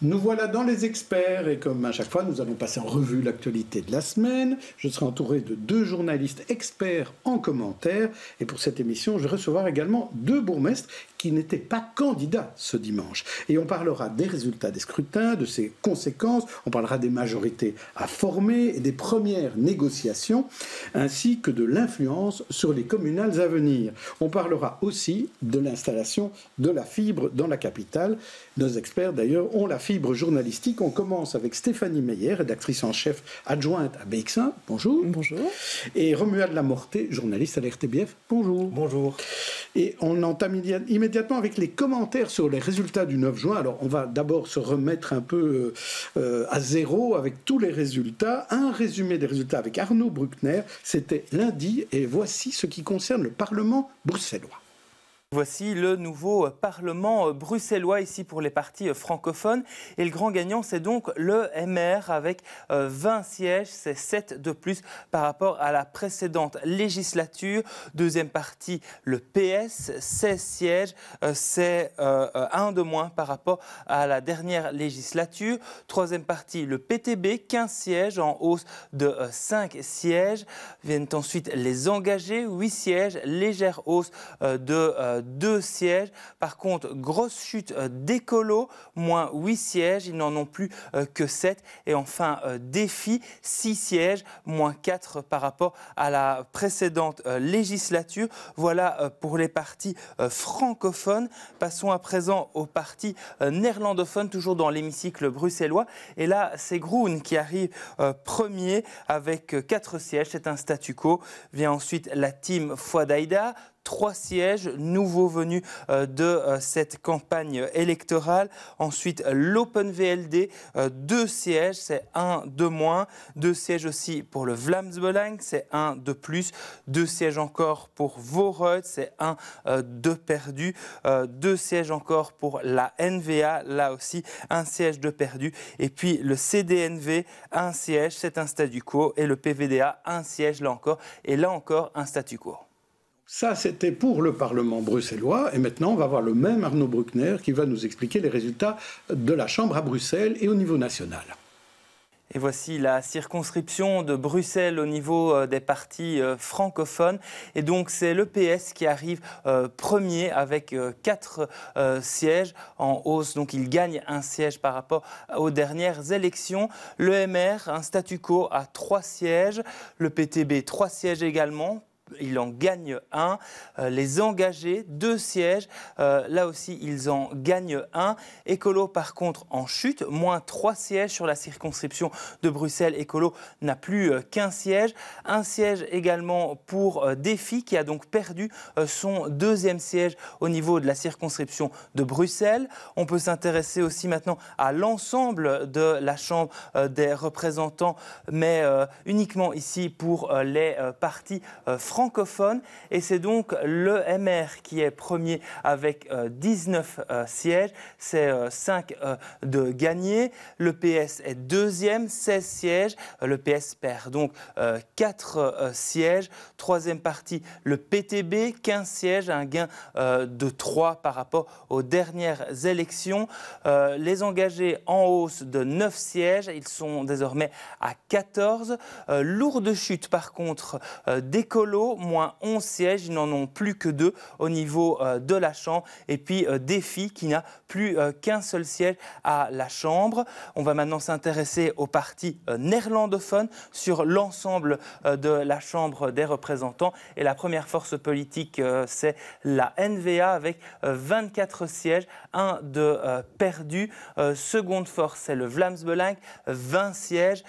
Nous voilà dans les experts et comme à chaque fois, nous allons passer en revue l'actualité de la semaine. Je serai entouré de deux journalistes experts en commentaire et pour cette émission, je vais recevoir également deux bourgmestres qui n'étaient pas candidats ce dimanche. Et on parlera des résultats des scrutins, de ses conséquences, on parlera des majorités à former et des premières négociations, ainsi que de l'influence sur les communales à venir. On parlera aussi de l'installation de la fibre dans la capitale. Nos experts d'ailleurs ont la fibre journalistique. On commence avec Stéphanie Meyer, rédactrice en chef adjointe à BX1. Bonjour. Bonjour. Et Romuald Lamorté, journaliste à l'RTBF. Bonjour. Bonjour. Et on entame immédiatement avec les commentaires sur les résultats du 9 juin. Alors, on va d'abord se remettre un peu euh, à zéro avec tous les résultats. Un résumé des résultats avec Arnaud Bruckner. C'était lundi. Et voici ce qui concerne le Parlement bruxellois. Voici le nouveau Parlement bruxellois ici pour les partis francophones. Et le grand gagnant, c'est donc le MR avec 20 sièges. C'est 7 de plus par rapport à la précédente législature. Deuxième parti, le PS, 16 sièges. C'est un de moins par rapport à la dernière législature. Troisième parti, le PTB, 15 sièges en hausse de 5 sièges. Viennent ensuite les engagés, 8 sièges. Légère hausse de deux sièges. Par contre, grosse chute euh, d'écolo, moins huit sièges, ils n'en ont plus euh, que sept. Et enfin, euh, défi, six sièges, moins quatre par rapport à la précédente législature. Voilà pour les partis francophones. Passons à présent aux partis néerlandophones, toujours dans l'hémicycle bruxellois. Et là, c'est Groen qui arrive premier avec quatre sièges. C'est un statu quo. Vient ensuite la team Foidaïda, trois sièges nouveaux venus euh, de euh, cette campagne électorale. Ensuite, l'Open VLD, euh, deux sièges, c'est un de moins. Deux sièges aussi pour le Vlamsbelang, c'est un de plus. Deux sièges encore pour Voreux, c'est un de perdu. Deux sièges encore pour la NVA, là aussi un siège de perdu. Et puis le CDNV, un siège, c'est un statu quo. Et le PVDA, un siège, là encore. Et là encore, un statu quo. Ça, c'était pour le Parlement bruxellois. Et maintenant, on va voir le même Arnaud Bruckner qui va nous expliquer les résultats de la Chambre à Bruxelles et au niveau national. Et voici la circonscription de Bruxelles au niveau euh, des partis euh, francophones. Et donc c'est le PS qui arrive euh, premier avec quatre sièges en hausse. Donc il gagne un siège par rapport aux dernières élections. Le MR, un statu quo à trois sièges. Le PTB, trois sièges également il en gagne un. Euh, les engagés, deux sièges, euh, là aussi ils en gagnent un. Écolo par contre en chute, moins trois sièges sur la circonscription de Bruxelles. Écolo n'a plus euh, qu'un siège. Un siège également pour Défi qui a donc perdu son deuxième siège au niveau de la circonscription de Bruxelles. On peut s'intéresser aussi maintenant à l'ensemble de la Chambre des représentants, mais uniquement ici pour les partis français francophone. Et c'est donc le MR qui est premier avec 19 euh, euh, sièges. C'est 5 euh, de gagné. Le PS est deuxième, 16 sièges. Le PS perd donc 4 sièges. Troisième partie, le PTB, 15 sièges, un gain de 3 par rapport aux dernières élections. les engagés en hausse de 9 sièges, ils sont désormais à 14. lourde chute par contre moins 11 sièges. Ils n'en ont plus que deux au niveau euh, de la Chambre. Et puis euh, Défi qui n'a plus euh, qu'un seul siège à la Chambre. On va maintenant s'intéresser aux partis néerlandophones sur l'ensemble de la Chambre des représentants. Et la première force politique, c'est la NVA avec 24 sièges, un de perdu. Seconde force, c'est le Vlamsbelang, 20 sièges.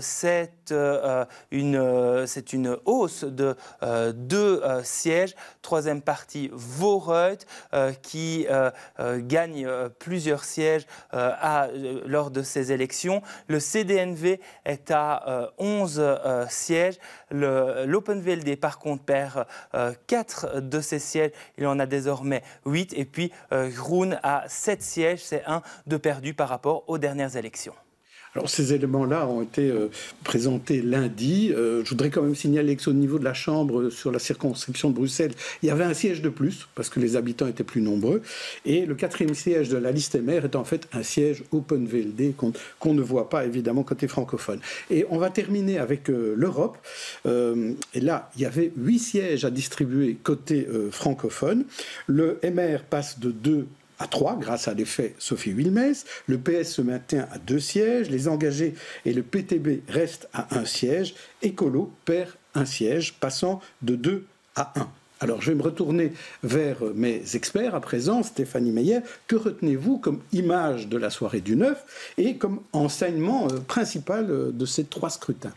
C'est une, c'est une hausse de euh, deux euh, sièges. Troisième partie, Voreux, euh, qui gagne plusieurs sièges lors de ces élections. Le CDNV est à 11 sièges. L'Open VLD, par contre, perd 4 de ses sièges. Il en a désormais 8. Et puis, Groen a 7 sièges. C'est un de perdu par rapport aux dernières élections. Alors ces éléments-là ont été euh, présentés lundi. Euh, je voudrais quand même signaler qu'au niveau de la Chambre, sur la circonscription de Bruxelles, il y avait un siège de plus, parce que les habitants étaient plus nombreux. Et le quatrième siège de la liste MR est en fait un siège Open VLD qu'on ne voit pas évidemment côté francophone. Et on va terminer avec euh, l'Europe. et là, il y avait huit sièges à distribuer côté francophone. Le MR passe de 2 à 3 grâce à l'effet Sophie Wilmès. Le PS se maintient à deux sièges. Les engagés et le PTB restent à un siège. Écolo perd un siège, passant de 2 à 1. Alors je vais me retourner vers mes experts à présent. Stéphanie Meyer, que retenez-vous comme image de la soirée du 9 et comme enseignement euh, principal euh, de ces trois scrutins?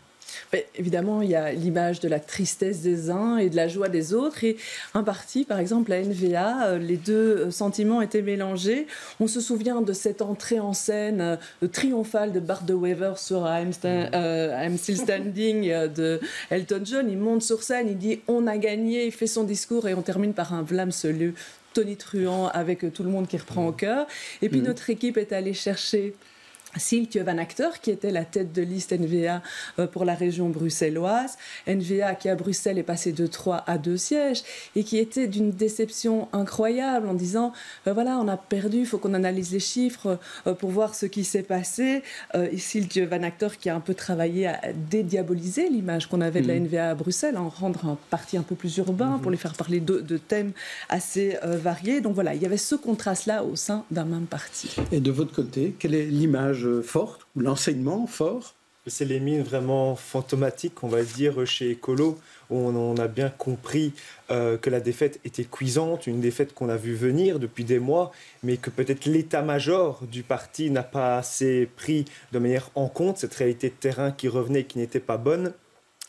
Évidemment, il y a l'image de la tristesse des uns et de la joie des autres. Et un parti, par exemple, la NVA, euh, les deux euh, sentiments étaient mélangés. On se souvient de cette entrée en scène euh, triomphale de Bart de Weaver sur I'm, Still Standing de Elton John. Il monte sur scène, il dit On a gagné, il fait son discours et on termine par un Vlam Tony Truant avec tout le monde qui reprend au cœur. Et puis mm. notre équipe est allée chercher Silke Van Acteur, qui était la tête de liste NVA euh, pour la région bruxelloise. NVA qui à Bruxelles est passé de 3 à 2 sièges et qui était d'une déception incroyable en disant ben voilà, on a perdu, il faut qu'on analyse les chiffres euh, pour voir ce qui s'est passé. Euh, Silke Van Acteur qui a un peu travaillé à dédiaboliser l'image qu'on avait de la NVA mmh. à Bruxelles, en rendre un parti un peu plus urbain mmh. pour les faire parler de, de thèmes assez variés. Donc voilà, il y avait ce contraste-là au sein d'un même parti. Et de votre côté, quelle est l'image forte, ou l'enseignement fort C'est les mines vraiment fantomatiques, on va dire, chez Ecolo, où on, a bien compris euh, que la défaite était cuisante, une défaite qu'on a vu venir depuis des mois, mais que peut-être l'état-major du parti n'a pas assez pris de manière en compte cette réalité de terrain qui revenait et qui n'était pas bonne.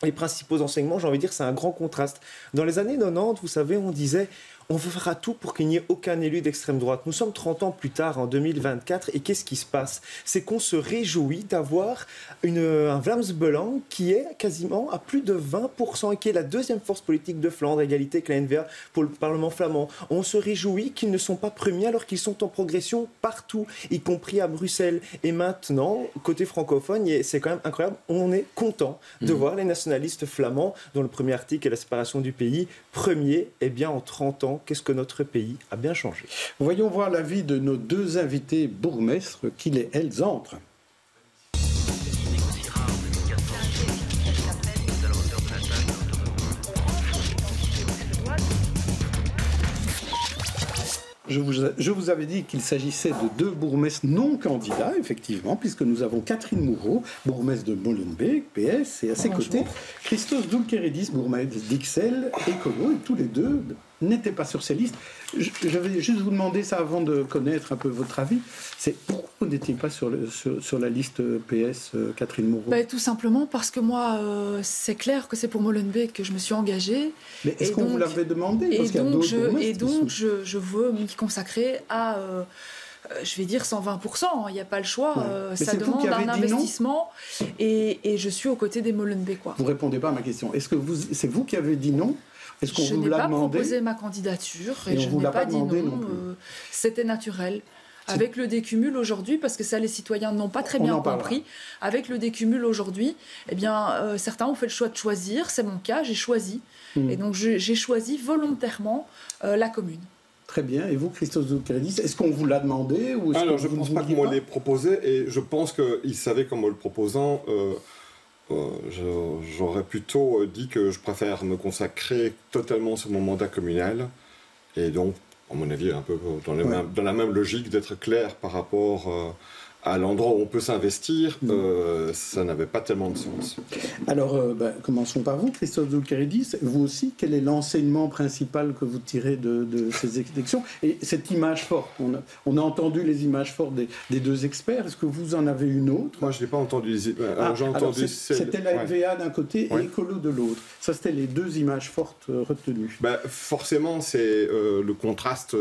Les principaux enseignements, j'ai envie de dire, c'est un grand contraste. Dans les années 90, vous savez, on disait on fera tout pour qu'il n'y ait aucun élu d'extrême droite. Nous sommes 30 ans plus tard, en 2024, et qu'est-ce qui se passe? C'est qu'on se réjouit d'avoir un Vlaams Belang qui est quasiment à plus de 20% et qui est la deuxième force politique de Flandre, égalité avec la NVA pour le Parlement flamand. On se réjouit qu'ils ne sont pas premiers alors qu'ils sont en progression partout, y compris à Bruxelles. Et maintenant, côté francophone, c'est quand même incroyable, on est content de mmh. voir les nationalistes flamands, dont le premier article est la séparation du pays, premier, eh bien en 30 ans, qu'est-ce que notre pays a bien changé. Voyons voir l'avis de nos deux invités bourgmestres, qui les elles entrent. Je vous, je vous, avais dit qu'il s'agissait de deux bourgmestres non candidats, effectivement, puisque nous avons Catherine Moureau, bourgmestre de Molenbeek, PS, et à ses côtés, Christos Doulkeridis, bourgmestre d'Ixelles, Écolo, et tous les deux n'était pas sur ces listes. Je, vais juste vous demander ça avant de connaître un peu votre avis. C'est pourquoi vous n'étiez pas sur, le, sur, la liste PS, euh, Catherine Moreau? Bah, Tout simplement parce que moi, euh, c'est clair que c'est pour Molenbeek que je me suis engagée. Mais est-ce qu'on vous l'avait demandé? Et donc, je, et donc je, je, veux m'y consacrer à. Euh, je vais dire 120%, il n'y a pas le choix, ça demande un investissement et, et, je suis aux côtés des Molenbeekois. Vous répondez pas à ma question. Est-ce que c'est vous qui avez dit non est-ce qu'on vous l'a demandé Je n'ai pas proposé ma candidature et, je n'ai pas, dit non. Euh, c'était naturel. Avec le décumul aujourd'hui, parce que ça les citoyens n'ont pas très bien compris, avec le décumul aujourd'hui, eh bien, euh, certains ont fait le choix de choisir, c'est mon cas, j'ai choisi. Hmm. Et donc j'ai choisi volontairement euh, la commune. Très bien. Et vous, Christophe Zoukradis, est-ce qu'on vous l'a demandé ou Alors, je ne pense pas qu'on me l'ait proposé et je pense qu'il savait qu'en me le proposant, euh, j'aurais plutôt dit que je préfère me consacrer totalement sur mon mandat communal et donc, à mon avis, un peu dans, dans la même logique d'être clair par rapport euh, à l'endroit où on peut s'investir, mm. euh, ça n'avait pas tellement de sens. Alors, euh, bah, commençons par vous, Christophe Zoulkeridis. Vous aussi, quel est l'enseignement principal que vous tirez de, ces élections Et cette image forte, on a, on a, entendu les images fortes des, deux experts. Est-ce que vous en avez une autre? Moi, je n'ai pas entendu. Euh, ah, entendu. C'était la FVA d'un côté et Écolo de l'autre. Ça, c'était les deux images fortes retenues. Bah, forcément, c'est le contraste.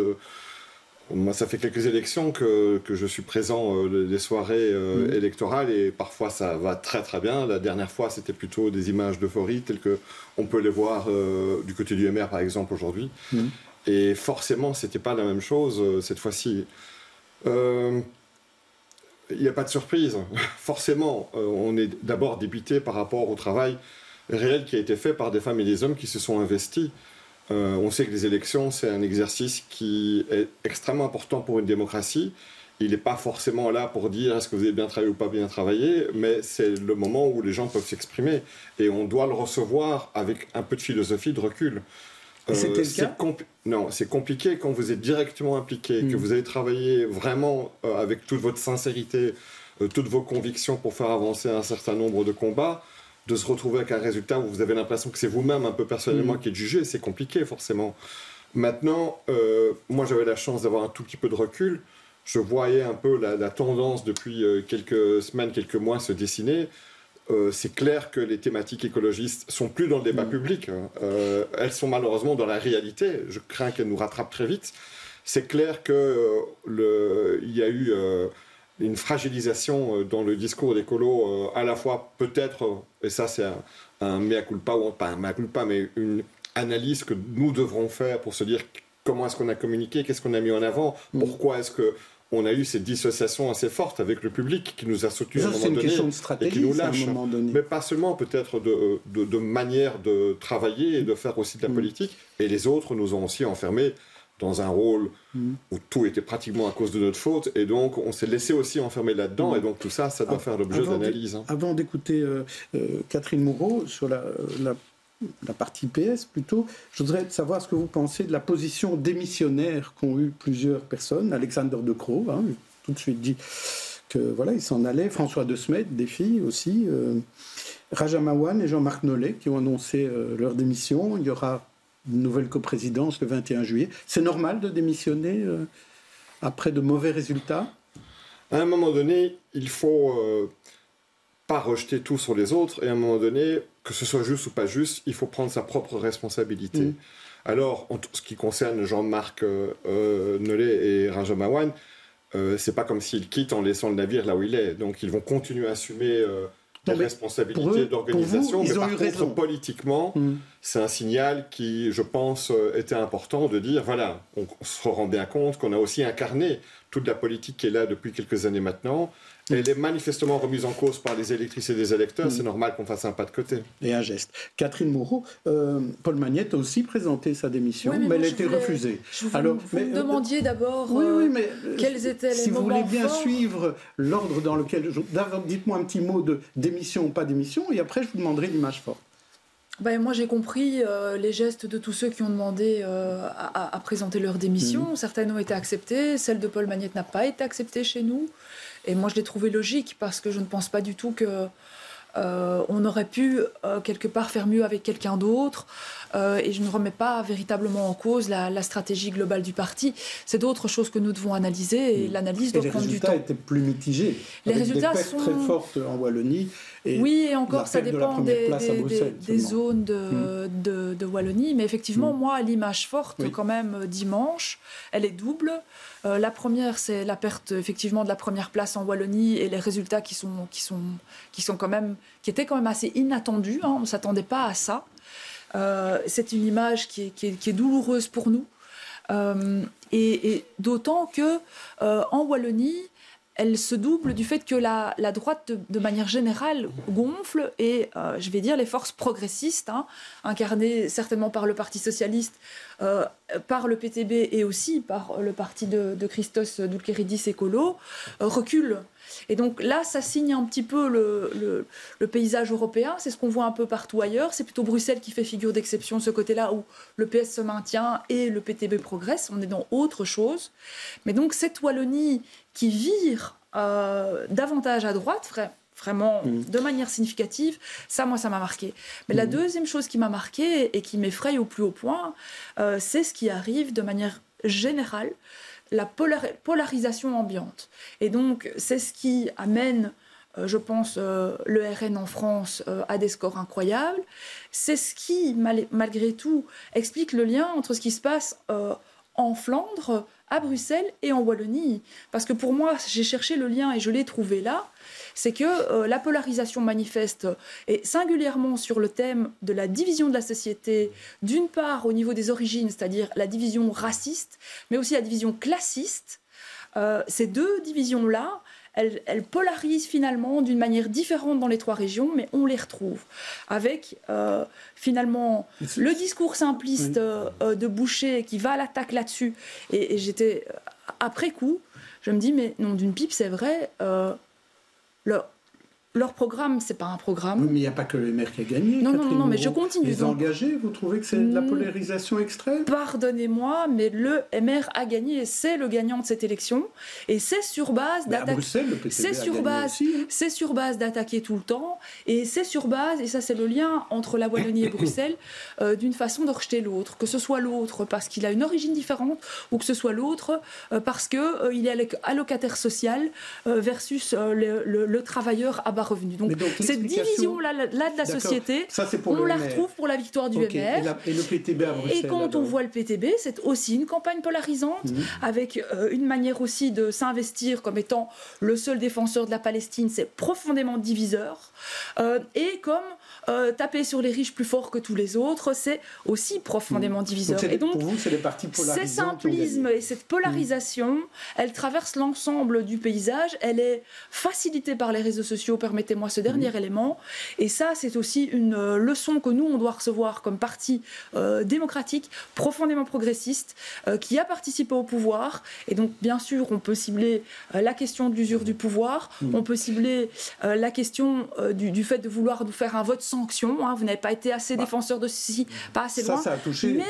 Moi, ça fait quelques élections que, que je suis présent euh, les soirées euh, mm. électorales et parfois ça va très très bien. La dernière fois, c'était plutôt des images d'euphorie telles que on peut les voir euh, du côté du MR par exemple aujourd'hui. Mm. Et forcément, c'était pas la même chose cette fois-ci. il n'y a pas de surprise. Forcément, on est d'abord débité par rapport au travail réel qui a été fait par des femmes et des hommes qui se sont investis. On sait que les élections, c'est un exercice qui est extrêmement important pour une démocratie il n'est pas forcément là pour dire est-ce que vous avez bien travaillé ou pas bien travaillé, mais c'est le moment où les gens peuvent s'exprimer. Et on doit le recevoir avec un peu de philosophie, de recul. Euh, C'était le cas Non, c'est compliqué quand vous êtes directement impliqué, que hmm. vous avez travaillé vraiment euh, avec toute votre sincérité, euh, toutes vos convictions pour faire avancer un certain nombre de combats, de se retrouver avec un résultat où vous avez l'impression que c'est vous-même, un peu personnellement, hmm. qui êtes jugé, c'est compliqué forcément. Maintenant, moi j'avais la chance d'avoir un tout petit peu de recul je voyais un peu la, tendance depuis euh, quelques semaines, quelques mois se dessiner. Euh, c'est clair que les thématiques écologistes sont plus dans le débat mm. public. Hein. Euh, elles sont malheureusement dans la réalité. Je crains qu'elles nous rattrapent très vite. C'est clair qu'il il y a eu une fragilisation dans le discours d'écolo, à la fois peut-être, et ça c'est un, un, mea culpa, ou pas un mea culpa, mais une analyse que nous devrons faire pour se dire comment est-ce qu'on a communiqué, qu'est-ce qu'on a mis en avant, mm. pourquoi est-ce que on a eu cette dissociation assez forte avec le public qui nous a soutenus à un moment donné de stratégie, et qui nous lâche. Mais pas seulement peut-être de, de, manière de travailler et de faire aussi de la mm. politique. Et les autres nous ont aussi enfermés dans un rôle mm. où tout était pratiquement à cause de notre faute. Et donc, on s'est laissé aussi enfermer là-dedans. Et donc, tout ça, ça doit ah, faire l'objet d'analyse. Hein. Avant d'écouter euh, euh, Catherine Moreau sur la, la la partie PS plutôt, je voudrais savoir ce que vous pensez de la position démissionnaire qu'ont eu plusieurs personnes. Alexander De Croo, hein, tout de suite dit que voilà, il s'en allait. François De Smet, des filles aussi. Euh, Rajamawan et Jean-Marc Nollet qui ont annoncé euh, leur démission. Il y aura une nouvelle coprésidence le 21 juillet. C'est normal de démissionner euh, après de mauvais résultats? À un moment donné, il faut pas rejeter tout sur les autres et à un moment donné, que ce soit juste ou pas juste, il faut prendre sa propre responsabilité. Mm. Alors, en ce qui concerne Jean-Marc euh, euh Nollet et Rajamawan, euh, c'est pas comme s'ils quittent en laissant le navire là où il est. Donc, ils vont continuer à assumer euh, des responsabilités d'organisation. Mais par contre, politiquement, mm. c'est un signal qui, je pense, euh, était important de dire voilà, on se rend bien compte qu'on a aussi incarné toute la politique qui est là depuis quelques années maintenant elle est manifestement remise en cause par les électrices et les électeurs, c'est normal qu'on fasse un pas de côté. Et un geste. Catherine Moreau, euh, Paul Magnette a aussi présenté sa démission, mais, elle a été refusée. Alors, vous me euh, demandiez d'abord euh, quels étaient les Si vous voulez bien suivre l'ordre dans lequel... D'abord, dites-moi un petit mot de démission ou pas démission, et après, je vous demanderai l'image forte. Ben, moi, j'ai compris les gestes de tous ceux qui ont demandé à, présenter leur démission. Mm. Certaines ont été acceptées, celle de Paul Magnette n'a pas été acceptée chez nous. Et moi, je l'ai trouvé logique parce que je ne pense pas du tout que euh, on aurait pu euh, quelque part faire mieux avec quelqu'un d'autre. Euh, et je ne remets pas véritablement en cause la, stratégie globale du parti. C'est d'autres choses que nous devons analyser et mm. l'analyse doit prendre du temps. Les résultats étaient plus mitigés. Les résultats des sont très fortes en Wallonie. Et oui, et encore, ça dépend des, des, zones de, mm. de, de, Wallonie. Mais effectivement, mm. moi, l'image forte, quand même, dimanche, elle est double. Euh, la première, c'est la perte effectivement de la première place en Wallonie et les résultats qui sont, qui sont, qui sont quand même, qui étaient quand même assez inattendus. Hein. on ne s'attendait pas à ça. Euh, c'est une image qui est, douloureuse pour nous. Euh, et, d'autant que en Wallonie, elle se double du fait que la, droite, de, manière générale, gonfle et, je vais dire, les forces progressistes, hein, incarnées certainement par le Parti socialiste, euh, par le PTB et aussi par le parti de, Christos Doulkeridis Écolo, euh, recule. Et donc là, ça signe un petit peu le, paysage européen. C'est ce qu'on voit un peu partout ailleurs. C'est plutôt Bruxelles qui fait figure d'exception, ce côté-là où le PS se maintient et le PTB progresse. On est dans autre chose. Mais donc cette Wallonie qui vire euh, davantage à droite, vraiment mm. de manière significative. Ça, moi, ça m'a marqué. Mais la mm. deuxième chose qui m'a marqué et qui m'effraie au plus haut point, euh, c'est ce qui arrive de manière générale, la polarisation ambiante. Et donc, c'est ce qui amène euh, je pense, euh, le RN en France à des scores incroyables. C'est ce qui, malgré tout, explique le lien entre ce qui se passe en Flandre, à Bruxelles et en Wallonie. Parce que pour moi, j'ai cherché le lien et je l'ai trouvé là c'est que euh, la polarisation manifeste, et singulièrement sur le thème de la division de la société, d'une part au niveau des origines, c'est-à-dire la division raciste, mais aussi la division classiste, euh, ces deux divisions-là, elles, polarisent finalement d'une manière différente dans les trois régions, mais on les retrouve. Avec euh, finalement le discours simpliste euh, euh, de Boucher qui va à l'attaque là-dessus. Et, j'étais, après coup, je me dis, mais non, d'une pipe, c'est vrai, le, leur programme, c'est pas un programme. Oui, mais il n'y a pas que le maire qui a gagné. Non, non, non, mais je continue. Les engagés, vous trouvez que c'est de la hmm. polarisation extrême? Pardonnez-moi, mais le MR a gagné et c'est le gagnant de cette élection. Et c'est sur base d'attaquer. C'est sur base. Hein. C'est sur base d'attaquer tout le temps. Et c'est sur base, et ça c'est le lien entre la Wallonie et Bruxelles, euh, d'une façon de rejeter l'autre. Que ce soit l'autre parce qu'il a une origine différente, ou que ce soit l'autre euh, parce qu'il euh, il est allocataire social versus le, le, travailleur à revenu. Donc, cette division-là là, de la société, on la retrouve pour la victoire du MR. Et, le PTB à Bruxelles, Et quand on voit le PTB, c'est aussi une campagne polarisante, mhm. avec euh, une manière aussi de s'investir comme étant le seul défenseur de la Palestine, c'est profondément diviseur. Euh, et comme euh, taper sur les riches plus fort que tous les autres, c'est aussi profondément mhm. diviseur. et donc, pour vous, c'est les partis polarisants. Ce simplisme et cette polarisation, mhm. elle traverse l'ensemble du paysage. Elle est facilitée par les réseaux sociaux, permettez-moi ce dernier mhm. élément. Et ça, c'est aussi une euh, leçon que nous, on doit recevoir comme parti euh, démocratique, profondément progressiste, euh, qui a participé au pouvoir. Et donc, bien sûr, on peut cibler la question de l'usure du pouvoir, mhm. on peut cibler la question du, fait de vouloir nous faire un vote sanction. Hein. Vous n'avez pas été assez bah. défenseur de ceci, pas assez loin. Ça, a touché. Mais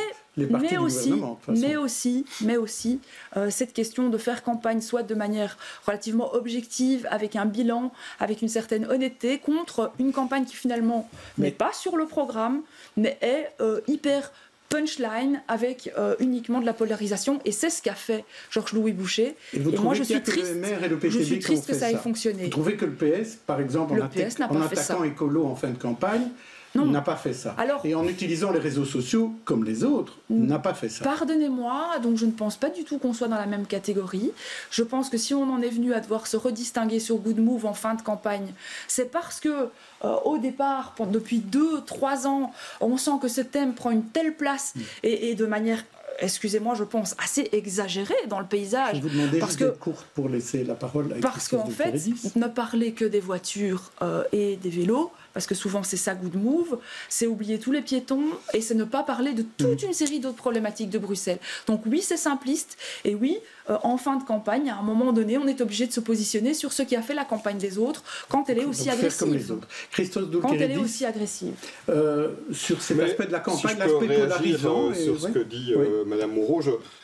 mais aussi, mais aussi, mais aussi euh, cette question de faire campagne soit de manière relativement objective, avec un bilan, avec une certaine honnêteté, contre une campagne qui finalement n'est pas sur le programme, mais est euh, hyper punchline avec euh, uniquement de la polarisation. Et c'est ce qu'a fait Georges-Louis Boucher. Et, moi je suis triste, que je suis triste que ça ait fonctionné. Vous trouvez que le PS par exemple en, en attaquant écolo en fin de campagne n'a pas fait ça. et en utilisant les réseaux sociaux comme les autres, n'a pas fait ça. Pardonnez-moi, donc je ne pense pas du tout qu'on soit dans la même catégorie. Je pense que si on en est venu à devoir se redistinguer sur Good Move en fin de campagne, c'est parce que euh, au départ, depuis deux, trois ans, on sent que ce thème prend une telle place mm. et, de manière excusez-moi, je pense, assez exagérée dans le paysage. Je vous demandais parce que courte pour laisser la parole à Parce qu'en fait, ne parler que des voitures euh, et des vélos, parce que souvent c'est ça good move, c'est oublier tous les piétons et c'est ne pas parler de toute une série d'autres problématiques de Bruxelles. Donc oui, c'est simpliste et oui, euh, en fin de campagne, à un moment donné, on est obligé de se positionner sur ce qui a fait la campagne des autres quand elle est aussi agressive. Comme les autres. Christophe quand elle est aussi agressive. Euh, sur cet aspect de la campagne, si l'aspect polarisant. Euh, sur ce que dit Madame Moreau,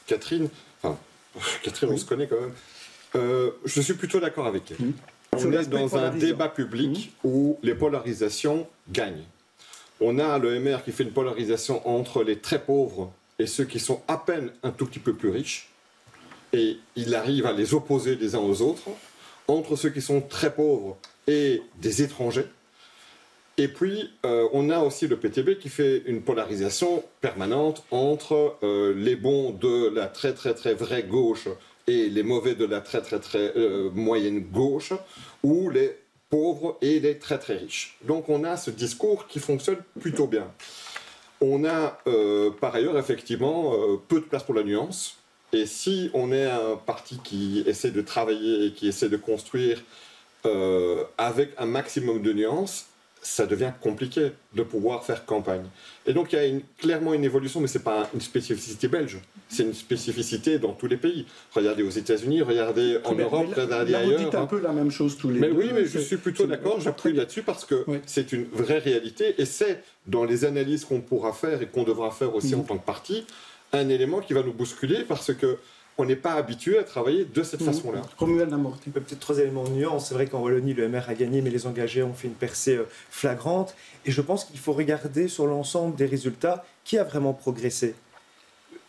Catherine, enfin, Catherine, on se connaît quand même. je suis plutôt d'accord avec elle. Hum on est dans un débat public mmh. où les polarisations gagnent. On a le MR qui fait une polarisation entre les très pauvres et ceux qui sont à peine un tout petit peu plus riches. Et il arrive à les opposer les uns aux autres, entre ceux qui sont très pauvres et des étrangers. Et puis, euh, on a aussi le PTB qui fait une polarisation permanente entre euh, les bons de la très très très vraie gauche et les mauvais de la très très très euh, moyenne gauche, ou les pauvres et les très très riches. Donc on a ce discours qui fonctionne plutôt bien. On a euh, par ailleurs effectivement euh, peu de place pour la nuance. Et si on est un parti qui essaie de travailler et qui essaie de construire avec un maximum de nuances, ça devient compliqué de pouvoir faire campagne. Et donc il y a une, clairement une évolution, mais ce n'est pas une spécificité belge, c'est une spécificité dans tous les pays. Regardez aux États-Unis, regardez en Europe, regardez ailleurs. Vous dites un hein. peu la même chose tous les mais deux. Oui, mais je suis plutôt d'accord, j'appuie là-dessus parce que c'est une vraie réalité et c'est dans les analyses qu'on pourra faire et qu'on devra faire aussi mm. en tant que parti, un élément qui va nous bousculer parce que on n'est pas habitué à travailler de cette mmh. façon-là. Romuald Peut-être trois éléments de nuance. C'est vrai qu'en Wallonie, le MR a gagné, mais les engagés ont fait une percée euh, flagrante. Et je pense qu'il faut regarder sur l'ensemble des résultats qui a vraiment progressé.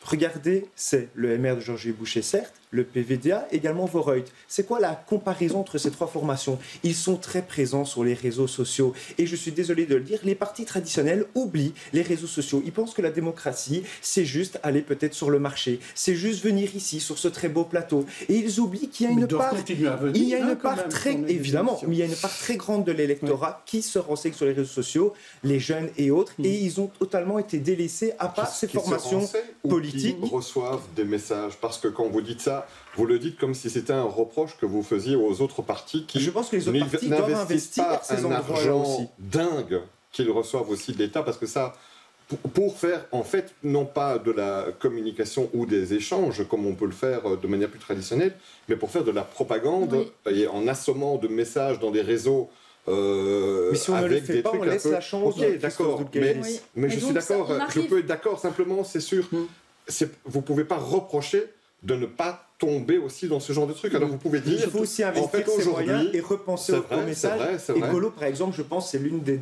Regardez, c'est le MR de Georges Boucher, certes, le PVDA, également Voreut. C'est quoi la comparaison entre ces trois formations? Ils sont très présents sur les réseaux sociaux. Et je suis désolé de le dire, les partis traditionnels oublient les réseaux sociaux. Ils pensent que la démocratie, c'est juste aller peut-être sur le marché. C'est juste venir ici, sur ce très beau plateau. Et ils oublient qu'il y a une part... il y a une hein, part très... Évidemment, mais il y a une part très grande de l'électorat qui se renseigne sur les réseaux sociaux, les jeunes et autres. Et ils ont totalement été délaissés à part ces formations politiques. Qui reçoivent des messages. Parce que quand vous dites ça, ça, vous le dites comme si c'était un reproche que vous faisiez aux autres partis qui Je pense que les autres partis doivent investir pas un argent aussi. dingue qu'ils reçoivent aussi de l'État, parce que ça, pour faire en fait non pas de la communication ou des échanges comme on peut le faire euh, de manière plus traditionnelle, mais pour faire de la propagande et en assommant de messages dans des réseaux. Euh, mais si on ne le fait pas, on laisse la chance. Ok, d'accord. Mais, mais je suis d'accord. Je peux être d'accord. Simplement, c'est sûr. Hmm. Vous pouvez pas reprocher de ne pas tomber aussi dans ce genre de truc. Alors vous pouvez dire. Il faut aussi investir en fait, ses moyens et repenser au, message. Écolo, par exemple, je pense, c'est l'une des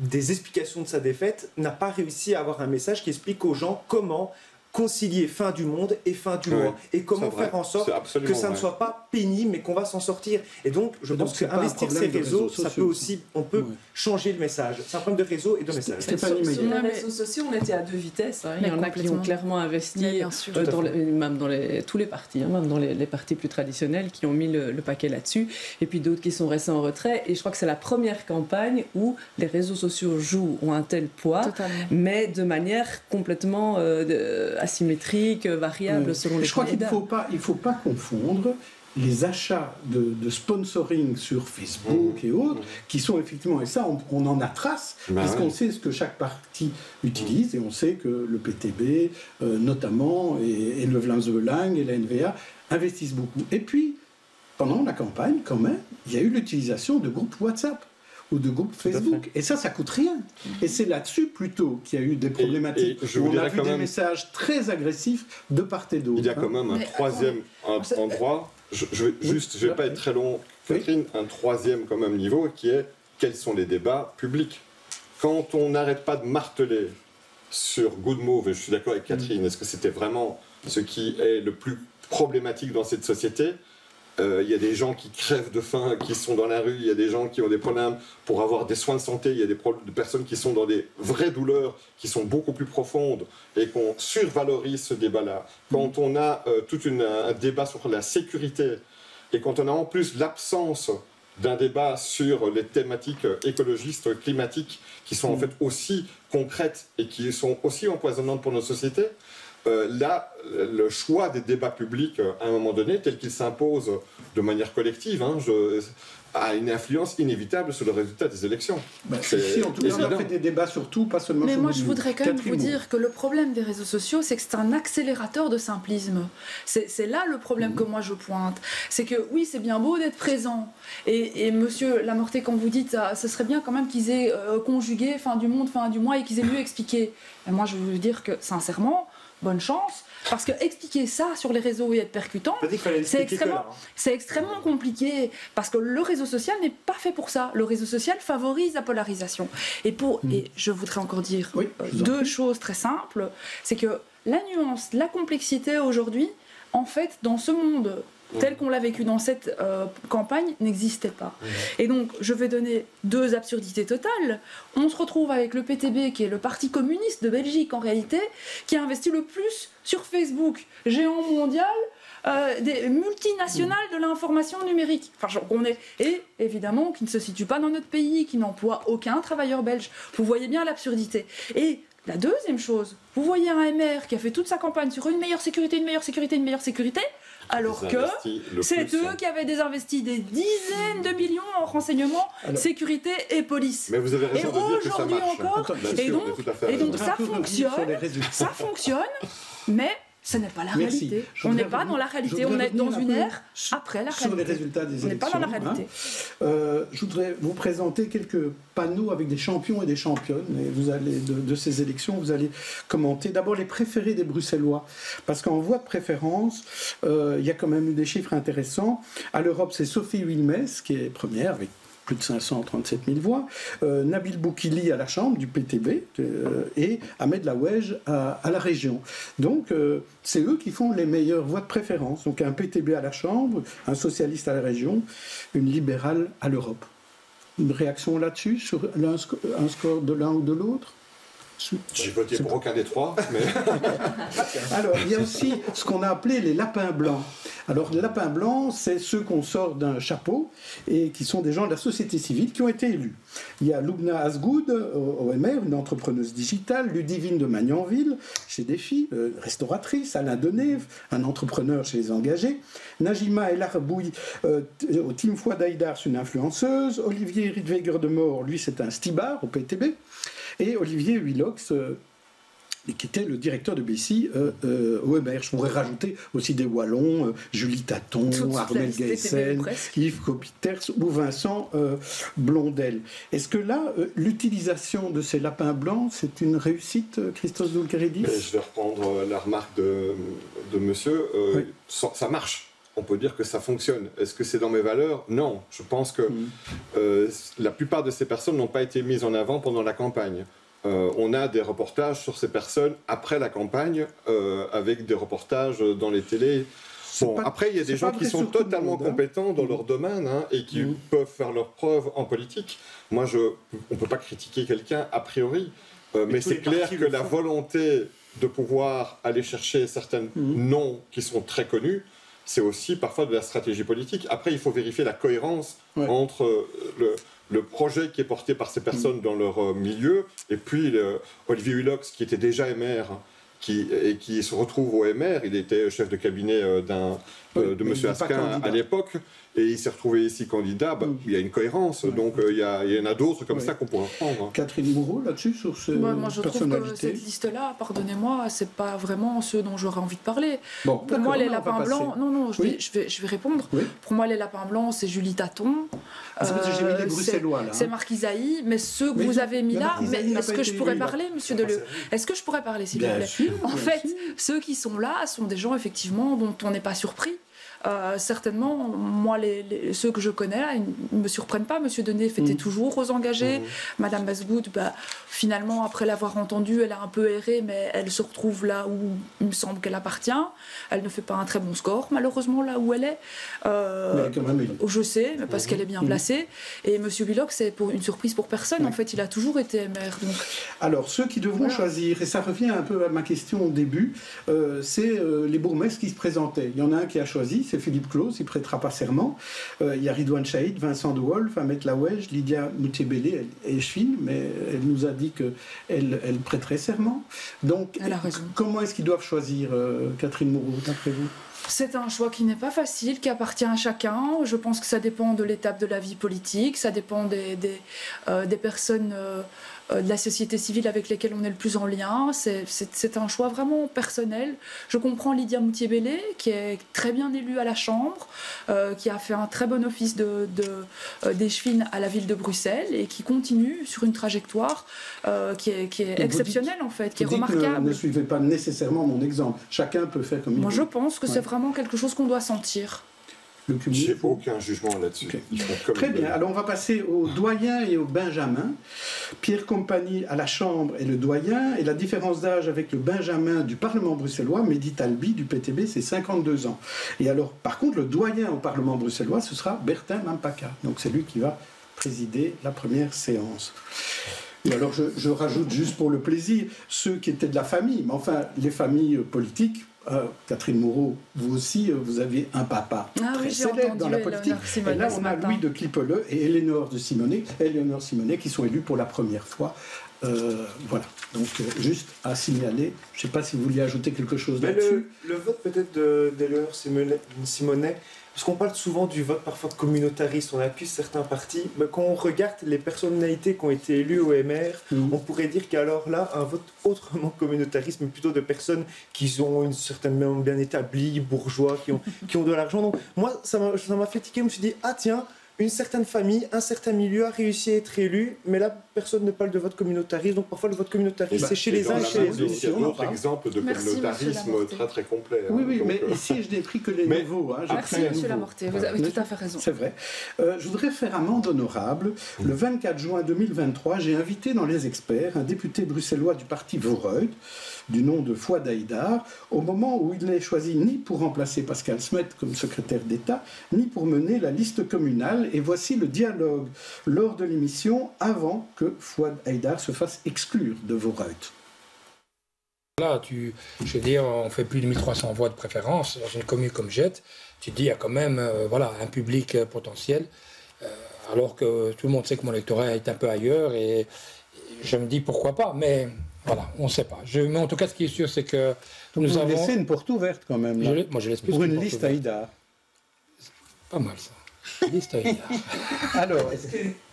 des explications de sa défaite, n'a pas réussi à avoir un message qui explique aux gens comment concilier fin du monde et fin du mois. Et comment faire en sorte que ça ne soit pas pénible, mais qu'on va s'en sortir. Et donc, je pense qu'investir ces réseaux, ça peut aussi, on peut changer le message. C'est un problème de réseau et de message. Sur, sur les réseaux sociaux, on était à deux vitesses. Hein. Il y en a qui ont clairement investi, euh, dans même dans les, tous les partis, hein, même dans les, partis plus traditionnels, qui ont mis le, paquet là-dessus. Et puis d'autres qui sont restés en retrait. Et je crois que c'est la première campagne où les réseaux sociaux jouent, ont un tel poids, mais de manière complètement euh, asymétrique, variable selon les Je crois qu'il ne faut pas, il faut pas confondre les achats de, sponsoring sur Facebook mmh. et autres, mmh. qui sont effectivement, et ça on, en a trace, bah parce qu'on sait ce que chaque parti utilise, et on sait que le PTB euh, notamment, et, et le Vlaams et la NVA investissent beaucoup. Et puis, pendant la campagne, quand même, il y a eu l'utilisation de groupes WhatsApp ou de groupes Facebook. Et ça, ça coûte rien. Et c'est là-dessus plutôt qu'il y a eu des problématiques. je on a vu des messages très agressifs de part et d'autre. Il y a quand hein. même un troisième endroit. Je, je vais juste, je vais pas être très long, Catherine, un troisième quand même niveau qui est quels sont les débats publics? Quand on n'arrête pas de marteler sur Good Move, et je suis d'accord avec Catherine, mm. est-ce que c'était vraiment ce qui est le plus problématique dans cette société? Euh, il y a des gens qui crèvent de faim, qui sont dans la rue, il y a des gens qui ont des problèmes pour avoir des soins de santé, il y a des, personnes qui sont dans des vraies douleurs qui sont beaucoup plus profondes et qu'on survalorise ce débat-là. Quand on a euh, tout un débat sur la sécurité et quand on a en plus l'absence d'un débat sur les thématiques écologistes, climatiques, qui sont en mm. fait aussi concrètes et qui sont aussi empoisonnantes pour nos sociétés, euh, là, le choix des débats publics, euh, à un moment donné, tel qu'il s'impose de manière collective, hein, a une influence inévitable sur le résultat des élections. Bah, si, en tout cas, on a fait des débats sur tout, pas seulement Mais moi, je voudrais quand même vous dire que le problème des réseaux sociaux, c'est que c'est un accélérateur de simplisme. C'est là le problème que moi je pointe. C'est que oui, c'est bien beau d'être présent. Et, monsieur Lamorté, quand vous dites, ça, ce serait bien quand même qu'ils aient euh, conjugué fin du monde, fin du mois et qu'ils aient mieux expliqué. Et moi, je veux vous dire que, sincèrement, bonne chance. Parce que expliquer ça sur les réseaux et être percutant, c'est extrêmement, c'est extrêmement compliqué. Parce que le réseau social n'est pas fait pour ça. Le réseau social favorise la polarisation. Et, pour, hmm. et je voudrais encore dire deux choses très simples. C'est que la nuance, la complexité aujourd'hui, en fait, dans ce monde tel qu'on l'a vécu dans cette euh, campagne n'existait pas. Et donc, je vais donner deux absurdités totales. On se retrouve avec le PTB, qui est le parti communiste de Belgique en réalité, qui a investi le plus sur Facebook, géant mondial, euh, des multinationales de l'information numérique. Enfin, on est, et évidemment, qui ne se situe pas dans notre pays, qui n'emploie aucun travailleur belge. Vous voyez bien l'absurdité. Et la deuxième chose, vous voyez un MR qui a fait toute sa campagne sur une meilleure sécurité, une meilleure sécurité, une meilleure sécurité, alors que c'est eux qui avaient désinvesti des dizaines de millions en renseignement, sécurité et police. Mais vous avez raison et aujourd'hui encore, et donc, et donc ça fonctionne, ça fonctionne, mais ce n'est pas la réalité. On n'est pas dans la réalité. On est dans une ère après la réalité. Sur les résultats des élections. On n'est pas dans la réalité. Hein. Euh, je voudrais vous présenter quelques panneaux avec des champions et des championnes. Et vous allez de, ces élections, vous allez commenter d'abord les préférés des Bruxellois, parce qu'en voie de préférence, euh, il y a quand même eu des chiffres intéressants. À l'Europe, c'est Sophie Wilmès qui est première avec plus de 537 000 voix, euh, Nabil Boukili à la Chambre du PTB euh, et Ahmed Laouej à, la région. Donc euh, c'est eux qui font les meilleures voix de préférence. Donc un PTB à la Chambre, un socialiste à la région, une libérale à l'Europe. Une réaction là-dessus sur un, score de l'un ou de l'autre? J'ai voté pour aucun des trois. Mais... Alors, il y a aussi ce qu'on a appelé les lapins blancs. Alors, les lapins blancs, c'est ceux qu'on sort d'un chapeau et qui sont des gens de la société civile qui ont été élus. Il y a Lubna Asgoud, OMR, une entrepreneuse digitale, Ludivine de Magnanville, chez Défi, euh, restauratrice, Alain Deneuve, un entrepreneur chez les engagés, Najima El Arboui, euh, au Team Foi c'est une influenceuse, Olivier Riedweger de Mort, lui c'est un stibar au PTB, et Olivier Huilox, euh, qui était le directeur de BC euh, euh, OMR. Je pourrais rajouter aussi des Wallons, Julie Taton, Armel Gayssen, Yves Copiters ou Vincent Blondel. Est-ce que là, l'utilisation de ces lapins blancs, c'est une réussite, Christophe Doulkeridis Je vais reprendre la remarque de, de monsieur. Ça marche on peut dire que ça fonctionne. Est-ce que c'est dans mes valeurs? Non. Je pense que mm. euh, la plupart de ces personnes n'ont pas été mises en avant pendant la campagne. Euh, on a des reportages sur ces personnes après la campagne, euh, avec des reportages dans les télés. Bon, après, il y a des gens qui sont totalement hein. compétents dans mm. leur domaine hein, et qui mm. peuvent faire leurs preuves en politique. Moi, je, on ne peut pas critiquer quelqu'un a priori, mais, c'est clair que la volonté de pouvoir aller chercher certains noms qui sont très connus, c'est aussi parfois de la stratégie politique. Après, il faut vérifier la cohérence entre euh, le, projet qui est porté par ces personnes dans leur euh, milieu et puis Olivier Hulox, qui était déjà MR qui, et qui se retrouve au MR. Il était chef de cabinet euh, de M. Asquin à l'époque et il s'est retrouvé ici candidat, bah, il y a une cohérence. Donc euh, il, y il, y en a d'autres comme ça qu'on pourrait prendre. Catherine Moreau, là-dessus, sur ce ouais, Moi, je trouve que cette liste-là, pardonnez-moi, c'est pas vraiment ceux dont j'aurais envie de parler. Bon, Pour moi, les lapins blancs. Non, non, je, vais, je, vais, je vais répondre. Pour moi, les lapins blancs, c'est Julie Taton. Ah, c'est mis les euh, Bruxellois, là. C'est Marc Isaïe, mais ceux que vous avez mis là, est-ce que je pourrais parler, monsieur Deleu Est-ce que je pourrais parler, s'il vous plaît? En fait, ceux qui sont là sont des gens, effectivement, dont on n'est pas surpris. Euh, certainement, moi, les, ceux que je connais là, ils ne me surprennent pas. Monsieur Denet était mm. toujours aux engagés. Mm. Madame bah, finalement, après l'avoir entendue, elle a un peu erré, mais elle se retrouve là où il me semble qu'elle appartient. Elle ne fait pas un très bon score, malheureusement, là où elle est. Euh, je sais, parce mm-hmm. qu'elle est bien mm-hmm. placée. Et Monsieur Willock, c'est pour une surprise pour personne. En fait, il a toujours été maire. Donc... Alors, ceux qui devront choisir, et ça revient un peu à ma question au début, euh, c'est les bourgmestres qui se présentaient. Il y en a un qui a choisi, c'est Philippe Claus, il prêtera pas serment. Euh, il y a Ridouane Chaïd, Vincent de Wolf, Ahmed Lawège, Lydia Moutiébélé et Chine, mais elle nous a dit qu'elle elle prêterait serment. Donc, comment est-ce qu'ils doivent choisir, euh, Catherine Moreau, d'après vous? C'est un choix qui n'est pas facile, qui appartient à chacun. Je pense que ça dépend de l'étape de la vie politique, ça dépend des, des, euh, des personnes euh, de la société civile avec lesquelles on est le plus en lien. C'est un choix vraiment personnel. Je comprends Lydia Moutier-Bellé, qui est très bien élue à la Chambre, euh, qui a fait un très bon office de, d'échevine à la ville de Bruxelles et qui continue sur une trajectoire qui est, qui est exceptionnelle en fait, qui est remarquable. Ne, ne, suivez pas nécessairement mon exemple. Chacun peut faire comme il Moi, je pense que c'est vraiment quelque chose qu'on doit sentir. Le J'ai aucun jugement là-dessus. Très bien. Alors on va passer au doyen et au benjamin. Pierre Compagnie à la Chambre est le doyen et la différence d'âge avec le benjamin du Parlement bruxellois, Mehdi Talbi du PTB, c'est 52 ans. Et alors par contre le doyen au Parlement bruxellois, ce sera Bertin Mampaka. Donc c'est lui qui va présider la première séance. Et alors je, je rajoute juste pour le plaisir ceux qui étaient de la famille, mais enfin les familles politiques euh, Catherine Moreau, vous aussi, euh, vous avez un papa ah très célèbre dans la politique. Et là, on a Louis de Clipoleux et Éléonore de Simonet, Éléonore Simonet, qui sont élus pour la première fois. Euh, voilà, donc juste à signaler. Je ne sais pas si vous vouliez ajouter quelque chose là-dessus. Le, le, vote peut-être d'Éléonore Simonet parce qu'on parle souvent du vote parfois communautariste, on accuse certains partis, mais quand on regarde les personnalités qui ont été élues au MR, mhm. on pourrait dire qu'alors là, un vote autrement communautariste, mais plutôt de personnes qui ont une certaine bien établie, bourgeois, qui ont, qui ont de l'argent. Donc moi, ça m'a fait tiquer, je me suis dit, ah tiens, une certaine famille, un certain milieu a réussi à être élu, mais là, personne ne parle de vote communautariste. Donc parfois, le vote communautariste, bah, c'est chez les uns et chez les autres. C'est un autre exemple de communautarisme très très complet. Hein. Oui, oui, mais euh, ici, je n'ai pris que les nouveaux. Hein, Merci, M. Lamorté, vous avez tout à fait raison. C'est vrai. Euh, je voudrais faire amende honorable. Le 24 juin 2023, j'ai invité dans les experts un député bruxellois du parti Voreuil, du nom de Foi Daïdar, au moment où il n'est choisi ni pour remplacer Pascal Smet comme secrétaire d'État, ni pour mener la liste communale. Et voici le dialogue lors de l'émission avant que Fouad Haïdar se fasse exclure de vos reutes. Là, tu, je veux dire, on fait plus de 1300 voix de préférence dans une commune comme Jette. Tu dis, il y a quand même euh, voilà, un public euh, potentiel, euh, alors que tout le monde sait que mon électorat est un peu ailleurs. Et, je me dis, pourquoi pas Mais voilà, on ne sait pas. Je, mais en tout cas, ce qui est sûr, c'est que nous Vous avons... laissé une porte ouverte quand même. moi, je laisse plus Pour une, liste Aïda. Pas mal ça. alors,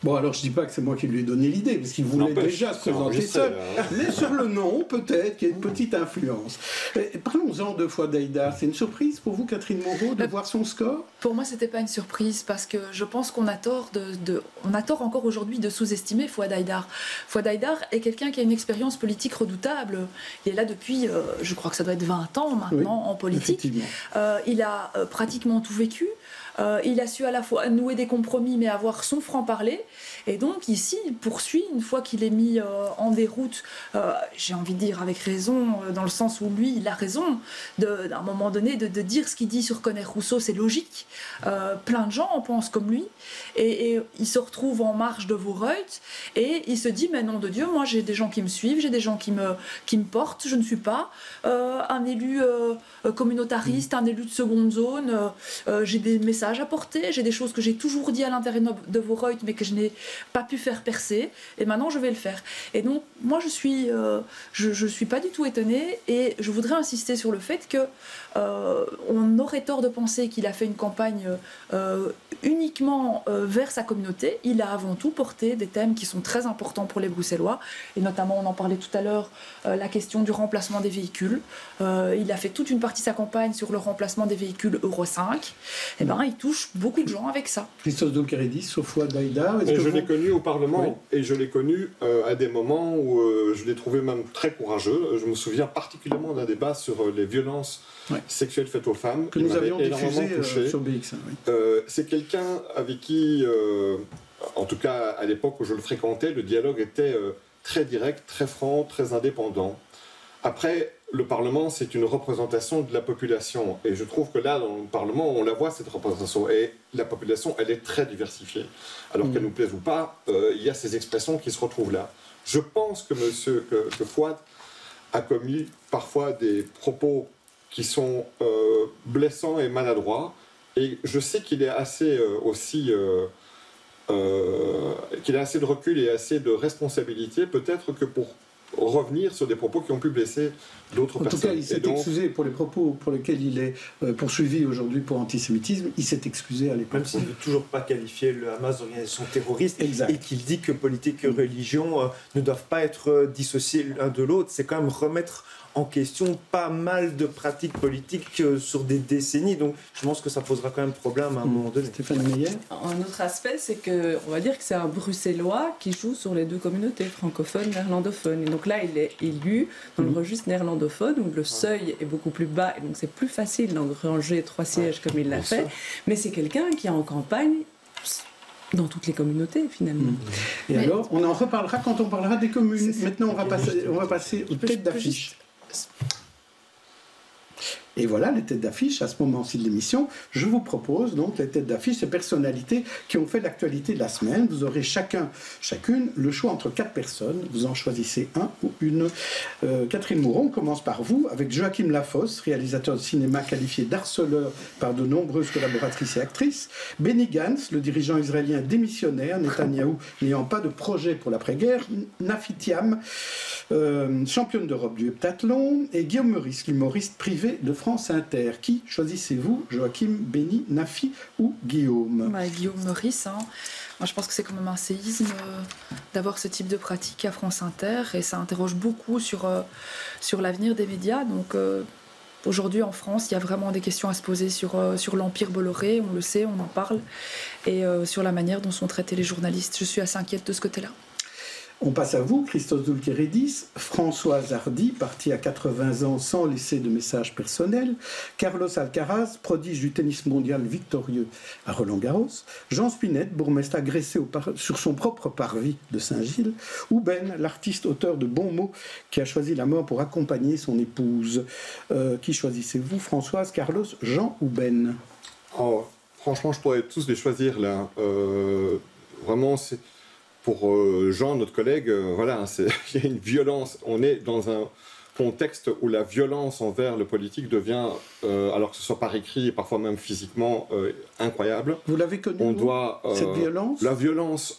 bon, alors je dis pas que c'est moi qui lui ai donné l'idée, parce qu'il voulait déjà se présenter seul. Hein. Mais sur le nom, peut-être qu'il y a une petite influence. Parlons-en deux fois d'Aïda. C'est une surprise pour vous, Catherine Moreau, de euh, voir son score? Pour moi, c'était pas une surprise, parce que je pense qu'on a tort, de, on a tort encore aujourd'hui de sous-estimer Fouad Haïdar. Fouad Haïdar est quelqu'un qui a une expérience politique redoutable. Il est là depuis, euh, je crois que ça doit être 20 ans maintenant en politique. Euh, il a pratiquement tout vécu. Euh, il a su à la fois nouer des compromis, mais avoir son franc-parler. Et donc ici, il poursuit, une fois qu'il est mis euh, en déroute, euh, j'ai envie de dire avec raison, dans le sens où lui, il a raison, d'un moment donné, de, dire ce qu'il dit sur Conner Rousseau, c'est logique. plein de gens en pensent comme lui. Et, il se retrouve en marge de vos Reut, et il se dit, mais nom de Dieu, moi j'ai des gens qui me suivent, j'ai des gens qui me, qui me portent, je ne suis pas un élu communautariste, un élu de seconde zone, j'ai des messages à porter, j'ai des choses que j'ai toujours dit à l'intérieur de vos Reut, mais que je n'ai pas pu faire percer, et maintenant je vais le faire. Et donc, moi, je suis, euh, je, suis pas du tout étonnée, et je voudrais insister sur le fait que euh, on aurait tort de penser qu'il a fait une campagne euh, uniquement vers sa communauté. Il a avant tout porté des thèmes qui sont très importants pour les Bruxellois, et notamment, on en parlait tout à l'heure, la question du remplacement des véhicules. il a fait toute une partie de sa campagne sur le remplacement des véhicules Euro 5. Et eh ben, il touche beaucoup de gens avec ça. Christophe Dolkeridis, Sofia Daïda. Je l'ai connu au Parlement et je l'ai connu euh, à des moments où euh, je l'ai trouvé même très courageux. Je me souviens particulièrement d'un débat sur euh, les violences sexuelles faites aux femmes. Que nous avions diffusé sur BX. C'est quelqu'un avec qui, en tout cas à l'époque où je le fréquentais, le dialogue était très direct, très franc, très indépendant. Après, le Parlement, c'est une représentation de la population. Et je trouve que là, dans le Parlement, on la voit, cette représentation. Et la population, elle est très diversifiée. Alors qu'elle mm. nous plaise ou pas, euh, il y a ces expressions qui se retrouvent là. Je pense que, monsieur, que, Fouad a commis parfois des propos qui sont euh, blessants et maladroits. Et je sais qu'il est assez euh, aussi... qu'il a assez de recul et assez de responsabilité, peut-être que pour revenir sur des propos qui ont pu blesser d'autres personnes. En tout cas, il s'est excusé pour les propos pour lesquels il est euh, poursuivi aujourd'hui pour antisémitisme. Il s'est excusé à l'époque. Même s'il ne veut toujours pas qualifier le Hamas d'organisation terroriste et qu'il dit que politique et religion euh, ne doivent pas être euh, dissociés l'un de l'autre, c'est quand même remettre en question pas mal de pratiques politiques euh, sur des décennies. Donc je pense que ça posera quand même problème à un moment donné. Stéphane Meyer Un autre aspect, c'est que on va dire que c'est un Bruxellois qui joue sur les deux communautés, francophone, néerlandophone. Et donc là, il est élu dans le mhm. registre néerlandophone où le seuil est beaucoup plus bas et donc c'est plus facile d'engranger trois sièges comme il l'a fait. Mais c'est quelqu'un qui est en campagne dans toutes les communautés finalement. Mhm. Et alors, on en reparlera quand on parlera des communes. Maintenant, on va passer, on va passer aux têtes d'affiche. this. Et voilà les têtes d'affiche à ce moment-ci de l'émission. Je vous propose donc les têtes d'affiche, ces personnalités qui ont fait l'actualité de la semaine. Vous aurez chacun, chacune, le choix entre quatre personnes. Vous en choisissez un ou une. Euh, Catherine Mouron commence par vous, avec Joachim Lafosse, réalisateur de cinéma qualifié d'harceleur par de nombreuses collaboratrices et actrices. Benny Gantz, le dirigeant israélien démissionnaire, Netanyahou n'ayant pas de projet pour l'après-guerre. Nafitiam, euh, championne d'Europe du heptathlon. Et Guillaume Meurice, l'humoriste privé de Inter. Qui choisissez-vous Joachim, Béni, Nafi ou Guillaume? Guillaume Meurice. Hein. Moi, je pense que c'est quand même un séisme euh, d'avoir ce type de pratique à France Inter et ça interroge beaucoup sur, euh, sur l'avenir des médias. Donc, euh, aujourd'hui en France, il y a vraiment des questions à se poser sur, sur l'Empire Bolloré, on le sait, on en parle, et sur la manière dont sont traités les journalistes. Je suis assez inquiète de ce côté-là. On passe à vous, Christophe Zulkeridis, Françoise Hardy, partie à 80 ans sans laisser de message personnel, Carlos Alcaraz, prodige du tennis mondial victorieux à Roland-Garros, Jean Spinette, bourgmestre agressé sur son propre parvis de Saint-Gilles, ou Ben, l'artiste auteur de bons mots qui a choisi la mort pour accompagner son épouse. Euh, qui choisissez-vous, Françoise, Carlos, Jean ou Ben? Oh, franchement, je pourrais tous les choisir là. vraiment, c'est pour Jean, notre collègue, voilà, il y a une violence. On est dans un contexte où la violence envers le politique devient, euh, alors que ce soit par écrit et parfois même physiquement, euh, incroyable. Vous l'avez connu, On doit, euh, cette violence? La violence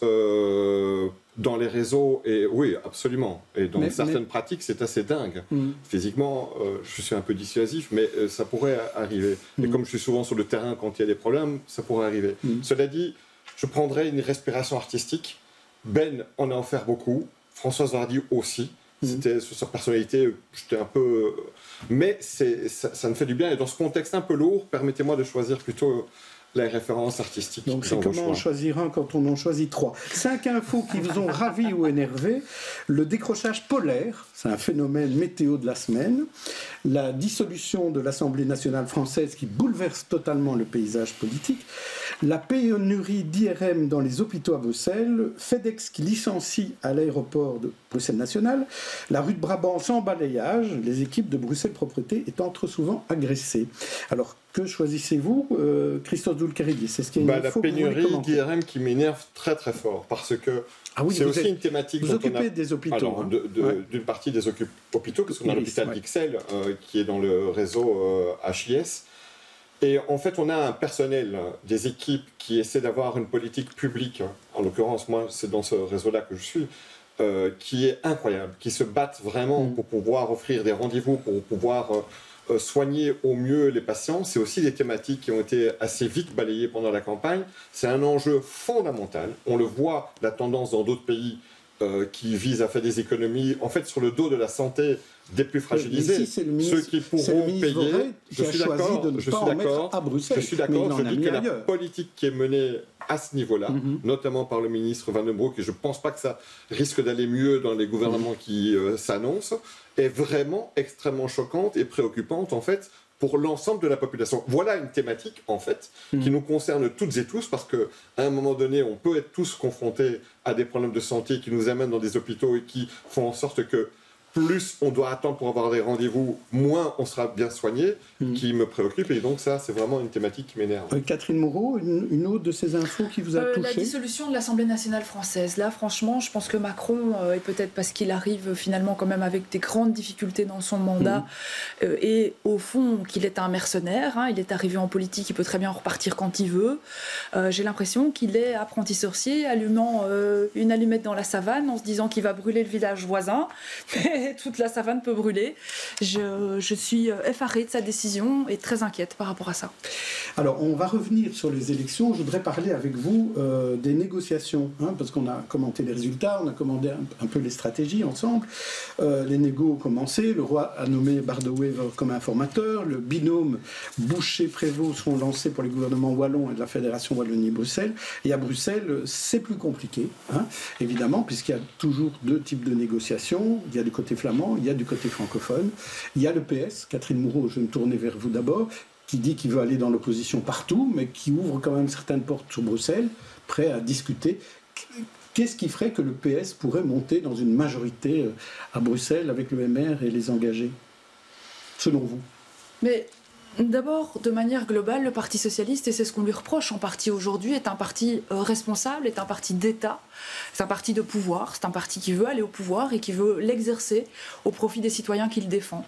dans les réseaux, et oui, absolument. Et dans certaines pratiques, c'est assez dingue. Hmm. Physiquement, je suis un peu dissuasif, mais ça pourrait arriver. Et hmm. comme je suis souvent sur le terrain quand il y a des problèmes, ça pourrait arriver. Hmm. Cela dit, je prendrais une respiration artistique. Ben en a offert beaucoup, Françoise Hardy aussi. Mhm. C'était sur sa personnalité, j'étais un peu. Mais c'est, ça, ça, me fait du bien. Et dans ce contexte un peu lourd, permettez-moi de choisir plutôt les références artistiques. Donc c'est comment en choisir un quand on en choisit trois. Cinq infos qui vous ont ravi ou énervé. Le décrochage polaire, c'est un phénomène météo de la semaine. La dissolution de l'Assemblée nationale française qui bouleverse totalement le paysage politique. La pénurie d'IRM dans les hôpitaux à Bruxelles. FedEx qui licencie à l'aéroport de Bruxelles National. La rue de Brabant sans balayage. Les équipes de Bruxelles Propreté étant trop souvent agressées. Alors que choisissez-vous, euh, Christophe Doulcaridi? C'est ce qui est bah, La pénurie d'IRM qui m'énerve très très fort parce que ah c'est aussi une thématique. Vous occupez des hôpitaux. Hein. D'une partie des hôpitaux, parce qu'on a l'hôpital d'Ixelles euh, qui est dans le réseau HIS. Euh, Et en fait, on a un personnel, des équipes qui essaient d'avoir une politique publique. En l'occurrence, moi, c'est dans ce réseau-là que je suis. Qui est incroyable, qui se battent vraiment mm. pour pouvoir offrir des rendez-vous, pour pouvoir euh, soigner au mieux les patients. C'est aussi des thématiques qui ont été assez vite balayées pendant la campagne. C'est un enjeu fondamental. On le voit, la tendance dans d'autres pays euh, qui visent à faire des économies, en fait, sur le dos de la santé des plus fragilisés, ceux qui pourront payer. je suis d'accord. Je suis d'accord. À Bruxelles. Je suis d'accord. Je dis que la politique qui est menée à ce niveau-là, mhm. notamment par le ministre Van den Broek, et je ne pense pas que ça risque d'aller mieux dans les gouvernements mhm. qui euh, s'annoncent, est vraiment extrêmement choquante et préoccupante en fait pour l'ensemble de la population. Voilà une thématique en fait mhm. qui nous concerne toutes et tous parce que à un moment donné, on peut être tous confrontés à des problèmes de santé qui nous amènent dans des hôpitaux et qui font en sorte que plus on doit attendre pour avoir des rendez-vous, moins on sera bien soigné, hmm. qui me préoccupe. Et donc ça, c'est vraiment une thématique qui m'énerve. Euh, Catherine Moreau, une, autre de ces infos qui vous a euh, touché La dissolution de l'Assemblée nationale française. Là, franchement, je pense que Macron, euh, et peut-être parce qu'il arrive finalement quand même avec des grandes difficultés dans son mandat, hmm. et au fond qu'il est un mercenaire, hein, il est arrivé en politique, il peut très bien repartir quand il veut. J'ai l'impression qu'il est apprenti sorcier, allumant une allumette dans la savane en se disant qu'il va brûler le village voisin. toute la savane peut brûler. Je, suis euh, effarée de sa décision et très inquiète par rapport à ça. Alors, on va revenir sur les élections. Je voudrais parler avec vous euh, des négociations, hein, parce qu'on a commenté les résultats, on a commandé un, peu les stratégies ensemble. Euh, les négos ont commencé. Le roi a nommé Bardoway comme informateur. Le binôme Boucher-Prévost sont lancés pour les gouvernements wallons et de la Fédération Wallonie-Bruxelles. Et à Bruxelles, c'est plus compliqué, hein, évidemment, puisqu'il y a toujours deux types de négociations. Il y a du côté flamand, il y a du côté francophone. Il y a le PS, Catherine Moreau, je vais me tourner vers vous d'abord, qui dit qu'il veut aller dans l'opposition partout, mais qui ouvre quand même certaines portes sur Bruxelles, prêt à discuter. Qu'est-ce qui ferait que le PS pourrait monter dans une majorité euh, à Bruxelles avec le MR et les engagés, selon vous? Mais D'abord, de manière globale, le Parti socialiste, et c'est ce qu'on lui reproche en partie aujourd'hui, est un parti euh, responsable, est un parti d'État, c'est un parti de pouvoir, c'est un parti qui veut aller au pouvoir et qui veut l'exercer au profit des citoyens qu'il défend.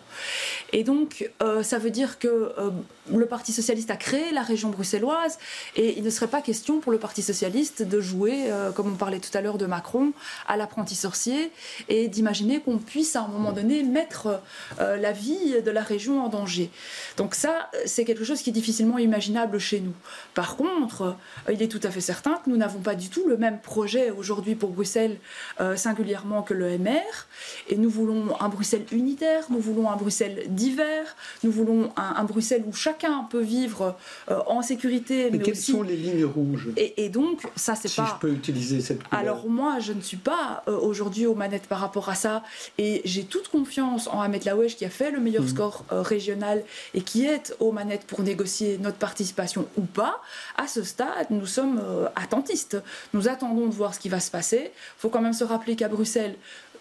Et donc, euh, ça veut dire que euh, le Parti socialiste a créé la région bruxelloise et il ne serait pas question pour le Parti socialiste de jouer, comme on parlait tout à l'heure de Macron, à l'apprenti sorcier et d'imaginer qu'on puisse à un moment donné mettre la vie de la région en danger. Donc ça, c'est quelque chose qui est difficilement imaginable chez nous. Par contre, euh, il est tout à fait certain que nous n'avons pas du tout le même projet aujourd'hui pour Bruxelles, euh, singulièrement que le MR. Et nous voulons un Bruxelles unitaire, nous voulons un Bruxelles divers, nous voulons un, Bruxelles où chacun peut vivre euh, en sécurité. Mais, quelles sont les lignes rouges et, donc, ça, c'est pas. Si je peux utiliser cette Alors, moi, je ne suis pas aujourd'hui aux manettes par rapport à ça. Et j'ai toute confiance en Ahmed Lawesh qui a fait le meilleur mmh. score régional et qui est aux manettes pour négocier notre participation ou pas, à ce stade, nous sommes euh, attentistes. Nous attendons de voir ce qui va se passer. Il faut quand même se rappeler qu'à Bruxelles,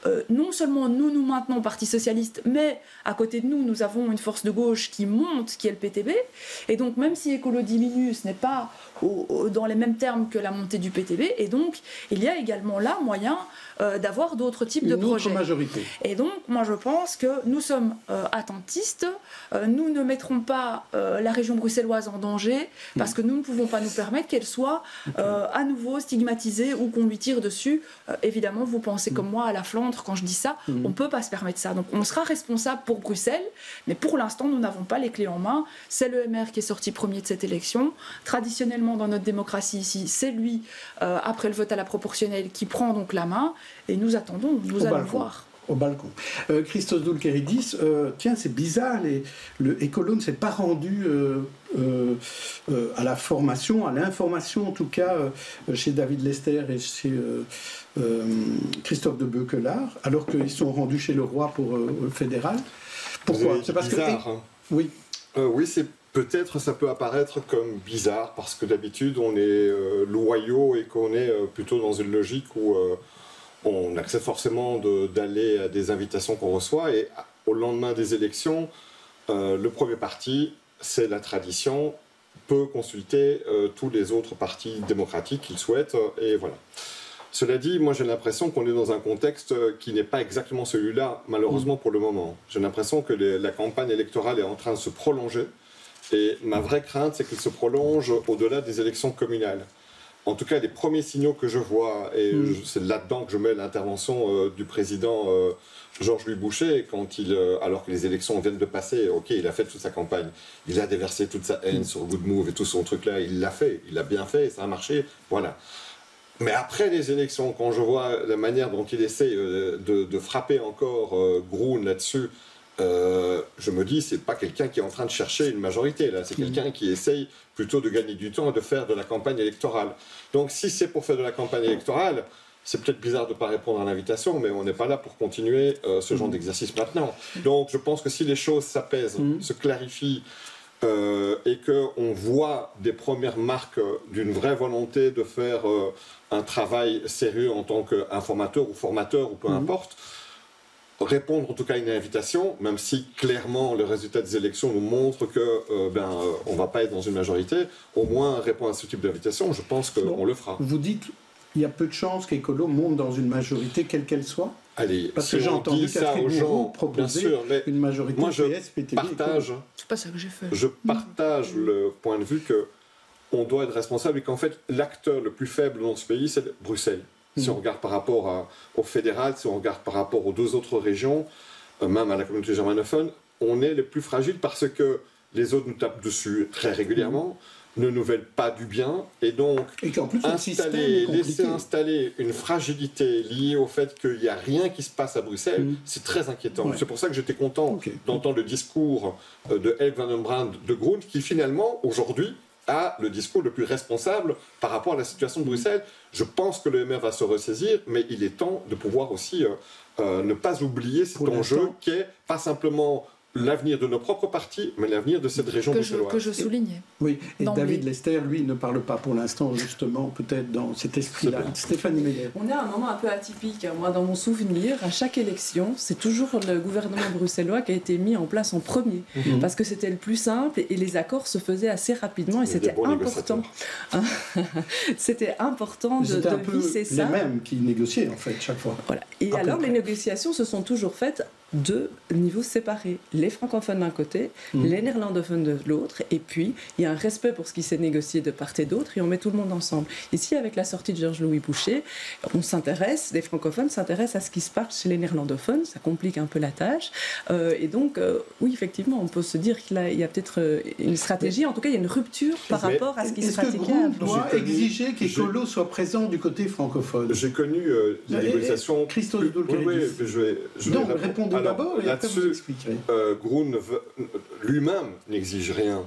euh, non seulement nous nous maintenons Parti socialiste, mais à côté de nous, nous avons une force de gauche qui monte, qui est le PTB. Et donc, même si écolo diminue, ce n'est pas dans les mêmes termes que la montée du PTB. Et donc, il y a également là moyen euh, d'avoir d'autres types de projets. majorité. Et donc, moi, je pense que nous sommes euh, attentistes. Euh, nous ne mettrons pas la région bruxelloise en danger parce que nous ne pouvons pas nous permettre qu'elle soit à nouveau stigmatisée ou qu'on lui tire dessus. évidemment, vous pensez comme moi à la Flandre quand je dis ça. Mm. On ne peut pas se permettre ça. Donc, on sera responsable pour Bruxelles, mais pour l'instant, nous n'avons pas les clés en main. C'est le MR qui est sorti premier de cette élection. Traditionnellement, dans notre démocratie ici, c'est lui, après le vote à la proportionnelle, qui prend donc la main. Et nous attendons, nous allons voir au balcon. Euh, Christos Doulkeridis, euh, tiens, c'est bizarre, les, le Écolo ne s'est pas rendu euh, euh, à la formation, à l'information en tout cas, chez David Lester et chez Christophe de Beuquelard, alors qu'ils sont rendus chez le roi pour le fédéral. Pourquoi? C'est parce bizarre, que. Hein. Oui. oui, c'est peut-être ça peut apparaître comme bizarre parce que d'habitude on est loyaux et qu'on est plutôt dans une logique où on accepte forcément d'aller à des invitations qu'on reçoit et au lendemain des élections, euh, le premier parti, c'est la tradition, peut consulter euh, tous les autres partis démocratiques qu'il souhaite euh, et voilà. Cela dit, moi j'ai l'impression qu'on est dans un contexte qui n'est pas exactement celui-là, malheureusement pour le moment. J'ai l'impression que la campagne électorale est en train de se prolonger et ma vraie crainte c'est qu'elle se prolonge au-delà des élections communales. En tout cas, les premiers signaux que je vois, et mm. c'est là-dedans que je mets l'intervention euh, du président euh, Georges-Louis Boucher, quand il, euh, alors que les élections viennent de passer, ok, il a fait toute sa campagne, il a déversé toute sa haine sur Good Move et tout son truc-là, il l'a fait, il l'a bien fait, ça a marché, voilà. Mais après les élections, quand je vois la manière dont il essaie de, frapper encore Groen là-dessus, euh, je me dis, c'est pas quelqu'un qui est en train de chercher une majorité, là. C'est quelqu'un qui essaye plutôt de gagner du temps et de faire de la campagne électorale. Donc, si c'est pour faire de la campagne électorale, c'est peut-être bizarre de ne pas répondre à l'invitation, mais on n'est pas là pour continuer euh, ce genre mm. d'exercice maintenant. Donc, je pense que si les choses s'apaisent, mm. se clarifient, euh, et qu'on voit des premières marques d'une vraie volonté de faire un travail sérieux en tant qu'informateur ou formateur ou peu importe, répondre en tout cas à une invitation, même si clairement le résultat des élections nous montre que euh, ben euh, on va pas être dans une majorité, au moins répondre à ce type d'invitation, je pense qu'on le fera. Vous dites il y a peu de chances qu'Ecolo monte dans une majorité quelle qu'elle soit Allez, Parce que j'ai entendu ça aux gens, proposer bien sûr, mais une majorité moi je partage, c'est pas ça que j'ai fait. Je partage le point de vue que on doit être responsable et qu'en fait l'acteur le plus faible dans ce pays c'est Bruxelles. Si on mm. regarde par rapport au fédéral, si on regarde par rapport aux deux autres régions, euh, même à la communauté germanophone, on est les plus fragiles parce que les autres nous tapent dessus très régulièrement, mm. ne nous veulent pas du bien, et donc installer, laisser installer une fragilité liée au fait qu'il n'y a rien qui se passe à Bruxelles, mm. c'est très inquiétant. C'est pour ça que j'étais content d'entendre le discours euh, de Elk Van Brand de Grund, qui finalement, aujourd'hui, a le discours le plus responsable par rapport à la situation de Bruxelles. Je pense que le MR va se ressaisir, mais il est temps de pouvoir aussi euh, euh, ne pas oublier cet enjeu qui est pas simplement l'avenir de nos propres partis, mais l'avenir de cette région que je, que je souligne. Oui, et David Lester, lui, ne parle pas pour l'instant, justement, peut-être dans cet esprit-là. Stéphanie Meyer. On est à un moment un peu atypique. Moi, dans mon souvenir, à chaque élection, c'est toujours le gouvernement bruxellois qui a été mis en place en premier, mhm. parce que c'était le plus simple et les accords se faisaient assez rapidement et c'était important. c'était important de, de un peu visser ça. les mêmes qui négociaient, en fait, chaque fois. Voilà. Et alors, les négociations se sont toujours faites deux niveaux séparés. Les francophones d'un côté, mmh. les néerlandophones de l'autre, et puis il y a un respect pour ce qui s'est négocié de part et d'autre, et on met tout le monde ensemble. Ici, avec la sortie de Georges-Louis Boucher, on s'intéresse, les francophones s'intéressent à ce qui se passe chez les néerlandophones, ça complique un peu la tâche, euh, et donc, euh, oui, effectivement, on peut se dire qu'il y a, peut-être euh, une stratégie, en tout cas, il y a une rupture par rapport à ce qui se pratiquait avant. doit exiger qu'Ecolo soit présent du côté francophone? J'ai connu des négociations... Christophe oui, oui, je vais, je vais répondre d'abord là-dessus, euh, Grun lui-même n'exige rien.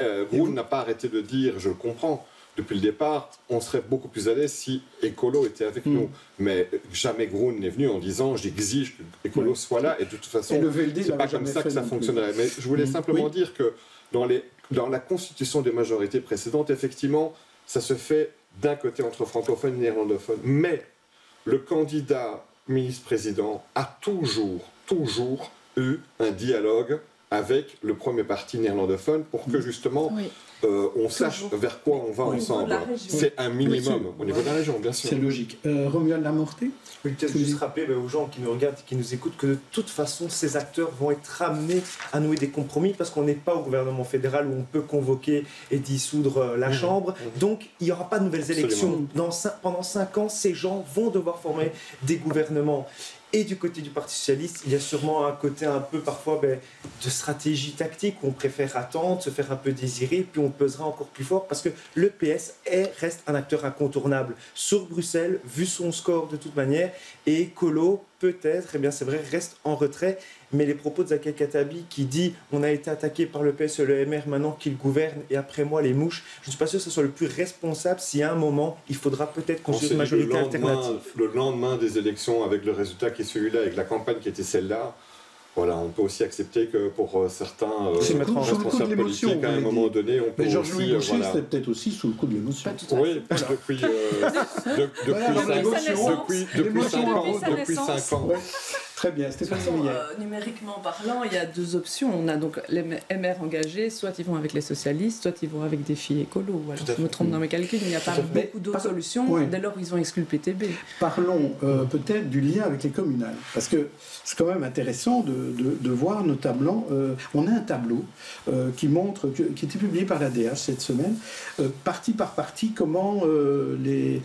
Euh, Grun n'a pas arrêté de dire, je le comprends, depuis le départ, on serait beaucoup plus à l'aise si Écolo était avec hmm. nous. Mais jamais Grun n'est venu en disant j'exige que Écolo soit là et de toute façon, c'est pas comme ça que ça fonctionnerait. Mais je voulais hmm. simplement dire que dans, les, dans la constitution des majorités précédentes, effectivement, ça se fait d'un côté entre francophones et néerlandophones. Mais le candidat ministre-président a toujours, toujours eu un dialogue avec le premier parti néerlandophone pour que justement euh, on sache vers quoi on va ensemble. C'est un minimum au niveau de la région, bien sûr. C'est logique. Euh, Romuald Lamorté Oui, peut-être juste rappeler ben, aux gens qui nous regardent et qui nous écoutent que de toute façon, ces acteurs vont être amenés à nouer des compromis parce qu'on n'est pas au gouvernement fédéral où on peut convoquer et dissoudre euh, la mmh. Chambre. Mmh. Donc, il n'y aura pas de nouvelles élections. Dans, pendant cinq ans, ces gens vont devoir former des gouvernements. Et du côté du Parti socialiste, il y a sûrement un côté un peu parfois ben, de stratégie tactique où on préfère attendre, se faire un peu désirer, puis on pesera encore plus fort parce que le PS est, reste un acteur incontournable sur Bruxelles, vu son score de toute manière, et Colo peut-être, eh bien c'est vrai, reste en retrait. Mais les propos de Zaké Katabi qui dit on a été attaqué par le PS et le MR maintenant qu'il gouverne et après moi les mouches, je ne suis pas sûr que ce soit le plus responsable si à un moment il faudra peut-être construire une majorité alternative. Le lendemain des élections, avec le résultat qui est celui-là, avec la campagne qui était celle-là, voilà, on peut aussi accepter que pour euh, certains euh, responsables politiques, à un moment donné, on peut Mais Georges Louis aussi, c'était peut-être aussi sous le coup de l'émotion. Oui, depuis, euh, depuis, depuis, 5 ans. Depuis 5 ans. Très bien, Stéphane euh, Numériquement parlant, il y a deux options. On a donc les MR engagés, soit ils vont avec les socialistes, soit ils vont avec des filles écolos. Alors, je me trompe dans mes calculs, il n'y a pas beaucoup d'autres solutions dès lors ils ont exclu le PTB. Parlons euh, peut-être du lien avec les communales, parce que c'est quand même intéressant de, de, voir notamment, euh, on a un tableau euh, qui montre, qui a été publié par la DH cette semaine, partie par partie, comment les,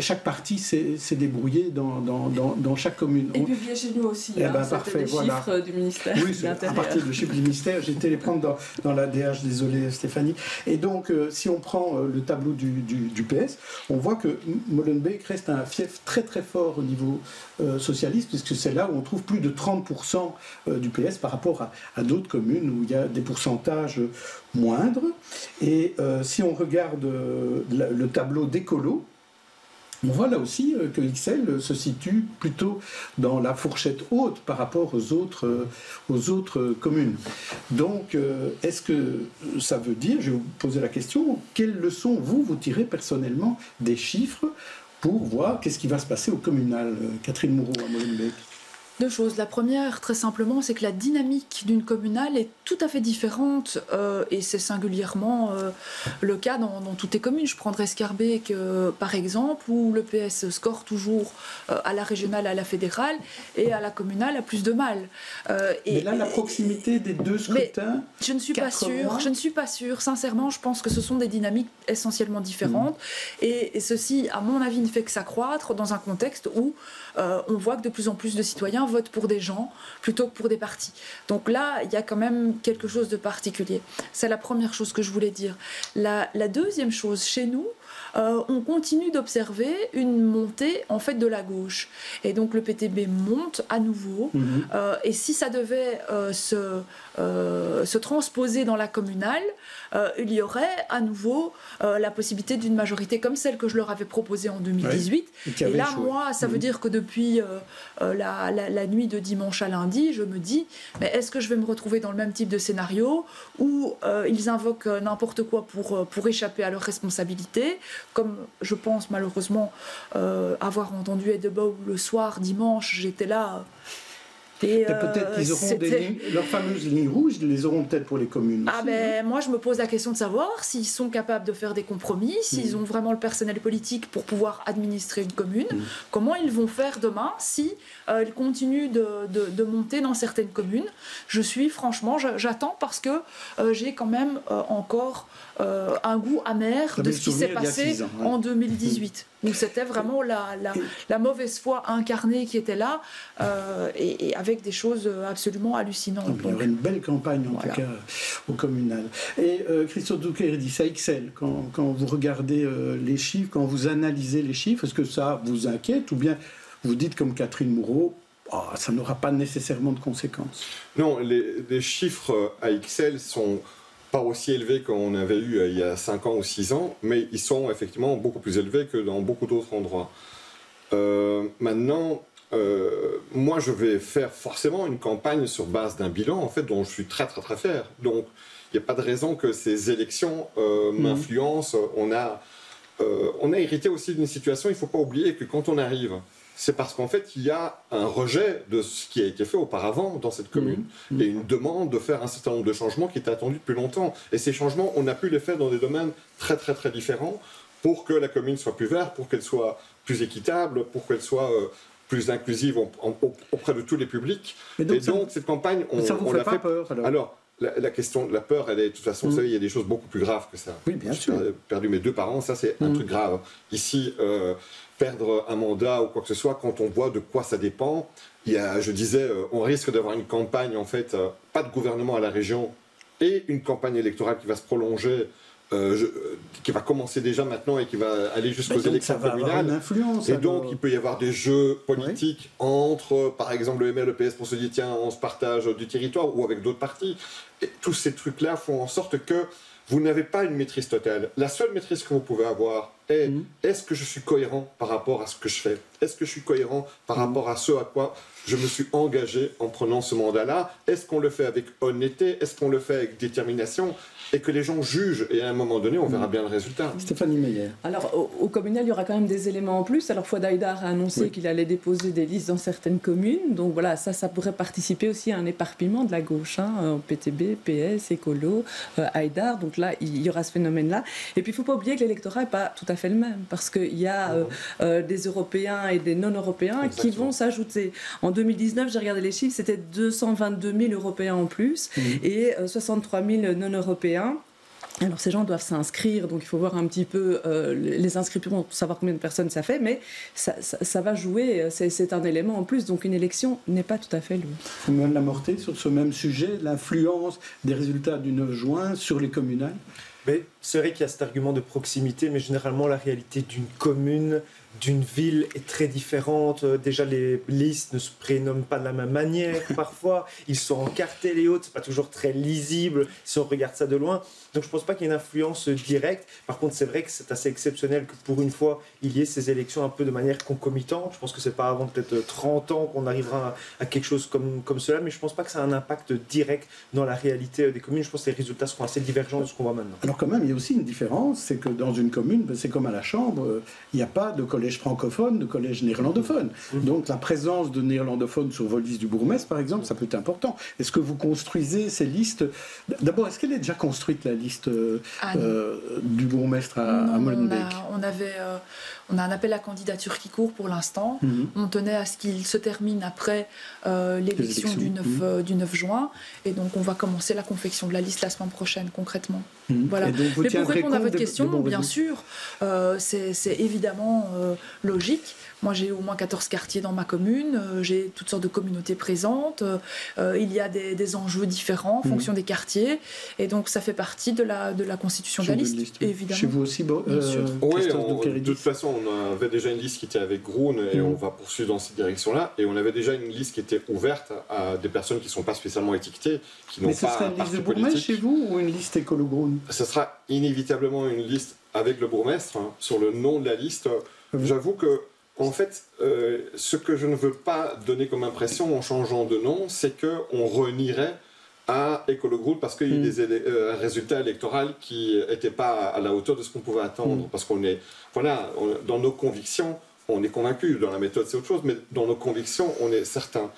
chaque partie s'est débrouillé dans, dans, dans, chaque commune. Et publié chez nous aussi. Eh hein, ben, parfait, chiffres du ministère. Oui, à partir des chiffres du ministère, j'ai été les prendre dans, dans, la DH, désolé Stéphanie. Et donc, euh, si on prend euh, le tableau du, du, PS, on voit que Molenbeek reste un fief très très fort au niveau euh, socialiste, puisque c'est là où on trouve plus de 30% du PS par rapport à, à d'autres communes où il y a des pourcentages moindres. Et si on regarde le tableau d'écolo, on voit là aussi euh, que XL se situe plutôt dans la fourchette haute par rapport aux autres, euh, communes. Donc, euh, est-ce que ça veut dire, je vais vous poser la question, quelles leçons vous, vous tirez personnellement des chiffres pour voir qu'est-ce qui va se passer au communal Catherine Moreau à Molenbeek? Deux choses. La première, très simplement, c'est que la dynamique d'une communale est tout à fait différente euh, et c'est singulièrement euh, le cas dans, toutes les communes. Je prendrais Scarbeck par exemple, où le PS score toujours euh, à la régionale, à la fédérale et à la communale a plus de mal. et, mais là, la proximité des deux scrutins. Je ne suis pas sûre. Je ne suis pas sûre. Sincèrement, je pense que ce sont des dynamiques essentiellement différentes mm. et, ceci, à mon avis, ne fait que s'accroître dans un contexte où on voit que de plus en plus de citoyens vote pour des gens plutôt que pour des partis. Donc là, il y a quand même quelque chose de particulier. C'est la première chose que je voulais dire. La, la deuxième chose, chez nous, euh, on continue d'observer une montée en fait de la gauche. Et donc le PTB monte à nouveau. Mhm. Euh, et si ça devait euh, se, se, transposer dans la communale, il y aurait à nouveau la possibilité d'une majorité comme celle que je leur avais proposée en 2018. Et, là, moi, ça veut mhm. dire que depuis la, la, nuit de dimanche à lundi, je me dis, mais est-ce que je vais me retrouver dans le même type de scénario où ils invoquent n'importe quoi pour, pour échapper à leurs responsabilités comme je pense malheureusement euh, avoir entendu Edebo le soir, dimanche, j'étais là. Et, peut-être euh, qu'ils auront des leurs fameuses lignes rouges, ils les auront peut-être pour les communes. Ah ben, moi, je me pose la question de savoir s'ils sont capables de faire des compromis, s'ils mm. ont vraiment le personnel politique pour pouvoir administrer une commune. Mm. Comment ils vont faire demain si euh, ils continuent de, de, monter dans certaines communes? Je suis franchement, j'attends parce que j'ai quand même encore euh, un goût amer de ce qui s'est passé en 2018, où c'était vraiment la, la, mauvaise foi incarnée qui était là, euh, et, avec des choses absolument hallucinantes. il y aurait une belle campagne, en tout cas, au communal. Et euh, Christophe Douquet dit ça excelle, quand, quand vous regardez les chiffres, quand vous analysez les chiffres, est-ce que ça vous inquiète, ou bien vous dites comme Catherine Moreau, oh, ça n'aura pas nécessairement de conséquences? Non, les, les chiffres à Excel sont pas aussi élevés qu'on avait eu euh, il y a 5 ans ou 6 ans, mais ils sont effectivement beaucoup plus élevés que dans beaucoup d'autres endroits. Euh, maintenant, euh, moi, je vais faire forcément une campagne sur base d'un bilan, en fait, dont je suis très, très, très fier. Donc, il n'y a pas de raison que ces élections mmh. m'influencent. On a, on a hérité aussi d'une situation, il ne faut pas oublier que quand on arrive c'est parce qu'en fait, il y a un rejet de ce qui a été fait auparavant dans cette commune mmh. et une demande de faire un certain nombre de changements qui étaient attendus depuis longtemps. Et ces changements, on a pu les faire dans des domaines très très très différents pour que la commune soit plus verte, pour qu'elle soit plus équitable, pour qu'elle soit euh, plus inclusive auprès de tous les publics. et donc, cette campagne, on, ça vous fait pas peur alors? La, question de la peur, elle est de toute façon, vous mm. savez, il y a des choses beaucoup plus graves que ça. Oui, bien sûr. J'ai perdu mes deux parents, ça c'est un truc grave. Ici, euh, perdre un mandat ou quoi que ce soit, quand on voit de quoi ça dépend, il y a, je disais, euh, on risque d'avoir une campagne, en fait, euh, pas de gouvernement à la région et une campagne électorale qui va se prolonger euh, euh, qui va commencer déjà maintenant et qui va aller jusqu'aux élections communales. Influence, et donc, il peut y avoir des jeux politiques entre, par exemple, le ML, le PS pour se dire, tiens, on se partage du territoire ou avec d'autres partis. Et tous ces trucs-là font en sorte que vous n'avez pas une maîtrise totale. La seule maîtrise que vous pouvez avoir est mm. est-ce que je suis cohérent par rapport à ce que je fais? Est-ce que je suis cohérent par mm. rapport à ce à quoi je me suis engagé en prenant ce mandat-là? Est-ce qu'on le fait avec honnêteté? Est-ce qu'on le fait avec détermination? Et que les gens jugent, et à un moment donné, on verra mm. bien le résultat. Stéphanie Meyer. Alors, au, communal, il y aura quand même des éléments en plus. Alors, Fouadaïdar a annoncé qu'il allait déposer des listes dans certaines communes. Donc, voilà, ça, ça pourrait participer aussi à un éparpillement de la gauche, hein, PTB, PS, Écolo, euh, Haïdar. Donc là, il y aura ce phénomène-là. Et puis, il ne faut pas oublier que l'électorat n'est pas tout à fait le même, parce qu'il y a euh, euh, des Européens et des non-Européens qui vont s'ajouter. En 2019, j'ai regardé les chiffres, c'était 222 000 Européens en plus mmh. et 63 000 non-Européens alors ces gens doivent s'inscrire, donc il faut voir un petit peu euh, les inscriptions pour savoir combien de personnes ça fait, mais ça, va jouer, c'est un élément en plus, donc une élection n'est pas tout à fait lourde. la Lamorté, sur ce même sujet, l'influence des résultats du 9 juin sur les communales? C'est vrai qu'il y a cet argument de proximité, mais généralement la réalité d'une commune, d'une ville est très différente. Euh, déjà, les listes ne se prénomment pas de la même manière parfois. Ils sont encartés les autres, c'est pas toujours très lisible si on regarde ça de loin. Donc je pense pas qu'il y ait une influence directe. Par contre, c'est vrai que c'est assez exceptionnel que pour une fois, il y ait ces élections un peu de manière concomitante. Je pense que c'est pas avant peut-être 30 ans qu'on arrivera à, quelque chose comme, comme cela, mais je pense pas que ça a un impact direct dans la réalité des communes. Je pense que les résultats seront assez divergents de ce qu'on voit maintenant. Alors quand même, il y a aussi une différence, c'est que dans une commune, ben, c'est comme à la Chambre, il n'y a pas de collège francophone, de collège néerlandophone. Mmh. Donc la présence de néerlandophones sur listes du bourgmestre, par exemple, ça peut être important. Est-ce que vous construisez ces listes? D'abord, est-ce qu'elle est déjà construite, la liste euh, ah, euh, du bourgmestre à, Molenbeek on, avait, euh, on a un appel à candidature qui court pour l'instant. Mhm. On tenait à ce qu'il se termine après l'élection du, 9, mhm. du 9 juin. Et donc, on va commencer la confection de la liste la semaine prochaine, concrètement. Mhm. Voilà. Mais pour répondre à votre question, bien sûr, c'est évidemment logique. Moi, j'ai au moins 14 quartiers dans ma commune, euh, j'ai toutes sortes de communautés présentes, euh, il y a des, enjeux différents en mhm. fonction des quartiers, et donc ça fait partie de la, de la constitution de la liste, évidemment. Chez vous aussi, bon, euh, Oui, de toute façon, on avait déjà une liste qui était avec Groen, et mhm. on va poursuivre dans cette direction-là, et on avait déjà une liste qui était ouverte à des personnes qui ne sont pas spécialement étiquetées, qui n'ont pas Mais ce sera une liste de bourgmestre chez vous, ou une liste écolo Groen? Ce sera inévitablement une liste avec le bourgmestre, hein, sur le nom de la liste. J'avoue que en fait, euh, ce que je ne veux pas donner comme impression en changeant de nom, c'est qu'on renierait à Écolo Group parce qu'il y a mm. des euh, résultats électoraux qui n'étaient pas à la hauteur de ce qu'on pouvait attendre. Mm. Parce qu'on est, voilà, dans nos convictions, on est convaincu. Dans la méthode, c'est autre chose, mais dans nos convictions, on est certain.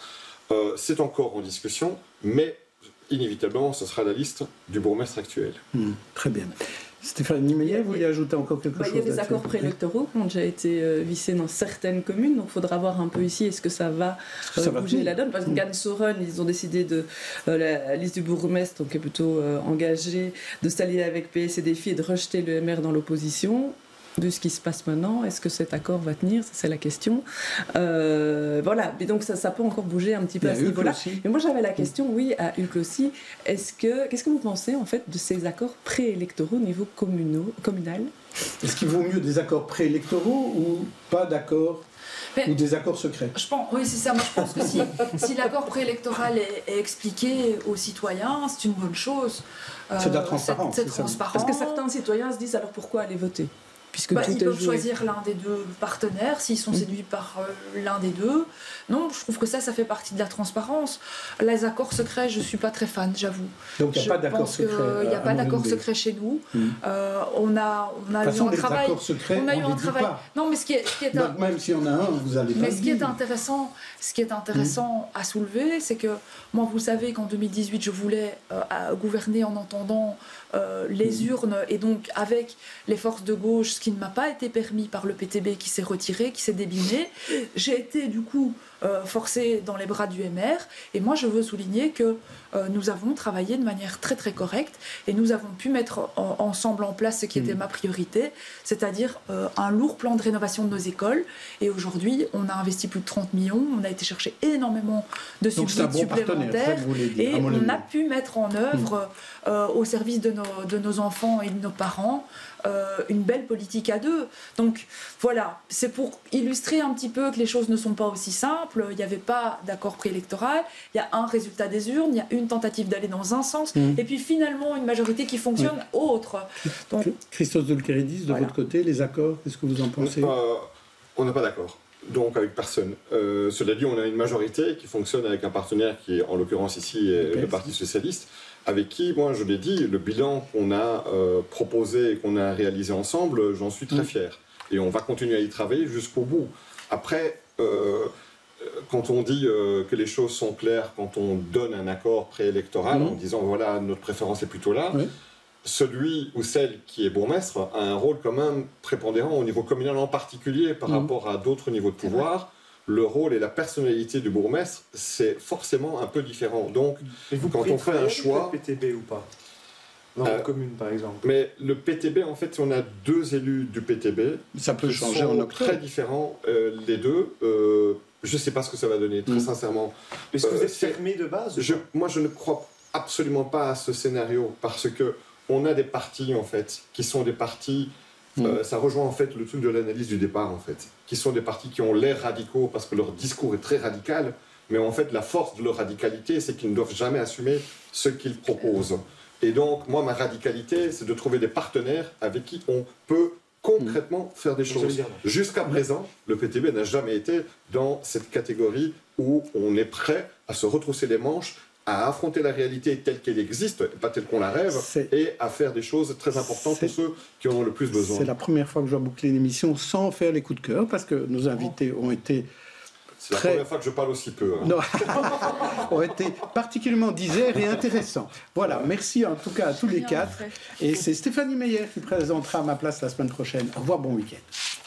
Euh, c'est encore en discussion, mais inévitablement, ce sera la liste du bourgmestre actuel. Mm. très bien. Stéphane Niemeyer, vous voulez ajouter encore quelque chose Il y a des accords préélectoraux qui ont déjà été euh, vissés dans certaines communes, donc il faudra voir un peu ici est-ce que ça va, euh, bouger la donne? Parce que mmh. Soren, ils ont décidé de euh, la, liste du bourgmestre, donc est plutôt engagé, de s'allier avec PS et Défi et de rejeter le MR dans l'opposition de ce qui se passe maintenant. Est-ce que cet accord va tenir C'est la question. Euh, voilà, mais donc ça, ça, peut encore bouger un petit peu à ce niveau-là. Mais moi j'avais la question, oui, à Huc aussi. Est-ce que, qu'est-ce que vous pensez en fait de ces accords préélectoraux au niveau communal? Est-ce qu'il vaut mieux des accords préélectoraux ou pas d'accords ou des accords secrets? je pense, Oui, c'est ça. Moi, je pense que si, si l'accord préélectoral est, est, expliqué aux citoyens, c'est une bonne chose. c'est de la transparence. C'est transparent. Parce que certains citoyens se disent alors pourquoi aller voter? Puisque bah, tout Ils peuvent joué. choisir l'un des deux partenaires s'ils sont séduits par euh, l'un des deux. Non, je trouve que ça, ça fait partie de la transparence. Les accords secrets, je ne suis pas très fan, j'avoue. Donc il n'y a pas d'accord secret. Il n'y a pas d'accord secret chez nous. Euh, on a, on a eu un travail. Secrets, on a eu un travail. Pas. Non, mais ce qui est, ce qui est Donc, même si on a un, vous allez. Mais pas ce qui est intéressant, ce qui est intéressant à soulever, c'est que moi, vous savez qu'en 2018, je voulais euh, gouverner en entendant euh, les urnes et donc avec les forces de gauche, ce qui ne m'a pas été permis par le PTB qui s'est retiré, qui s'est débimé. J'ai été du coup euh, forcé dans les bras du MR et moi je veux souligner que euh, nous avons travaillé de manière très très correcte et nous avons pu mettre en, ensemble en place ce qui était ma priorité, c'est-à-dire euh, un lourd plan de rénovation de nos écoles. Et aujourd'hui on a investi plus de 30 millions, on a été chercher énormément de subsides bon supplémentaires. et on a pu mettre en œuvre mmh. au service de nos, de nos enfants et de nos parents euh, une belle politique à deux. Donc voilà, c'est pour illustrer un petit peu que les choses ne sont pas aussi simples. Il n'y avait pas d'accord préélectoral, il y a un résultat des urnes, il y a une tentative d'aller dans un sens, mmh. et puis finalement une majorité qui fonctionne oui. autre. Donc, Christophe Zulkeridis, de voilà. votre côté, les accords, qu'est-ce que vous en pensez? On n'a pas d'accord donc avec personne. Euh, cela dit, on a une majorité qui fonctionne avec un partenaire qui est, en l'occurrence ici, est le Parti Socialiste, avec qui, moi je l'ai dit, le bilan qu'on a euh, proposé et qu'on a réalisé ensemble, j'en suis très fier. Et on va continuer à y travailler jusqu'au bout. Après, euh, quand on dit euh, que les choses sont claires, quand on donne un accord préélectoral mmh. en disant voilà, notre préférence est plutôt là, oui celui ou celle qui est bourgmestre a un rôle quand même prépondérant au niveau communal en particulier par mmh. rapport à d'autres niveaux de pouvoir. Le rôle et la personnalité du bourgmestre, c'est forcément un peu différent. Donc, et vous quand on fait un choix... Le PTB ou pas? Dans euh, la commune, par exemple. Mais le PTB, en fait, on a deux élus du PTB. Ça peut changer sont en octobre. très différents, euh, les deux. Euh, je ne sais pas ce que ça va donner, très mmh. sincèrement. Est-ce que vous êtes fermé de base je, Moi, je ne crois absolument pas à ce scénario parce que on a des partis en fait qui sont des partis mmh. euh, ça rejoint en fait le truc de l'analyse du départ en fait qui sont des partis qui ont l'air radicaux parce que leur discours est très radical mais en fait la force de leur radicalité c'est qu'ils ne doivent jamais assumer ce qu'ils proposent et donc moi ma radicalité c'est de trouver des partenaires avec qui on peut concrètement mmh. faire des choses. Jusqu'à présent, le PTB n'a jamais été dans cette catégorie où on est prêt à se retrousser les manches à affronter la réalité telle qu'elle existe, pas telle qu'on la rêve, et à faire des choses très importantes pour ceux qui en ont le plus besoin. C'est la première fois que je dois boucler une émission sans faire les coups de cœur, parce que nos invités ont été... C'est très... la première fois que je parle aussi peu. Hein. Non, ont été particulièrement diserts et intéressants. Voilà, merci en tout cas à tous les quatre. Et c'est Stéphanie Meyer qui présentera à ma place la semaine prochaine. Au revoir, bon week-end.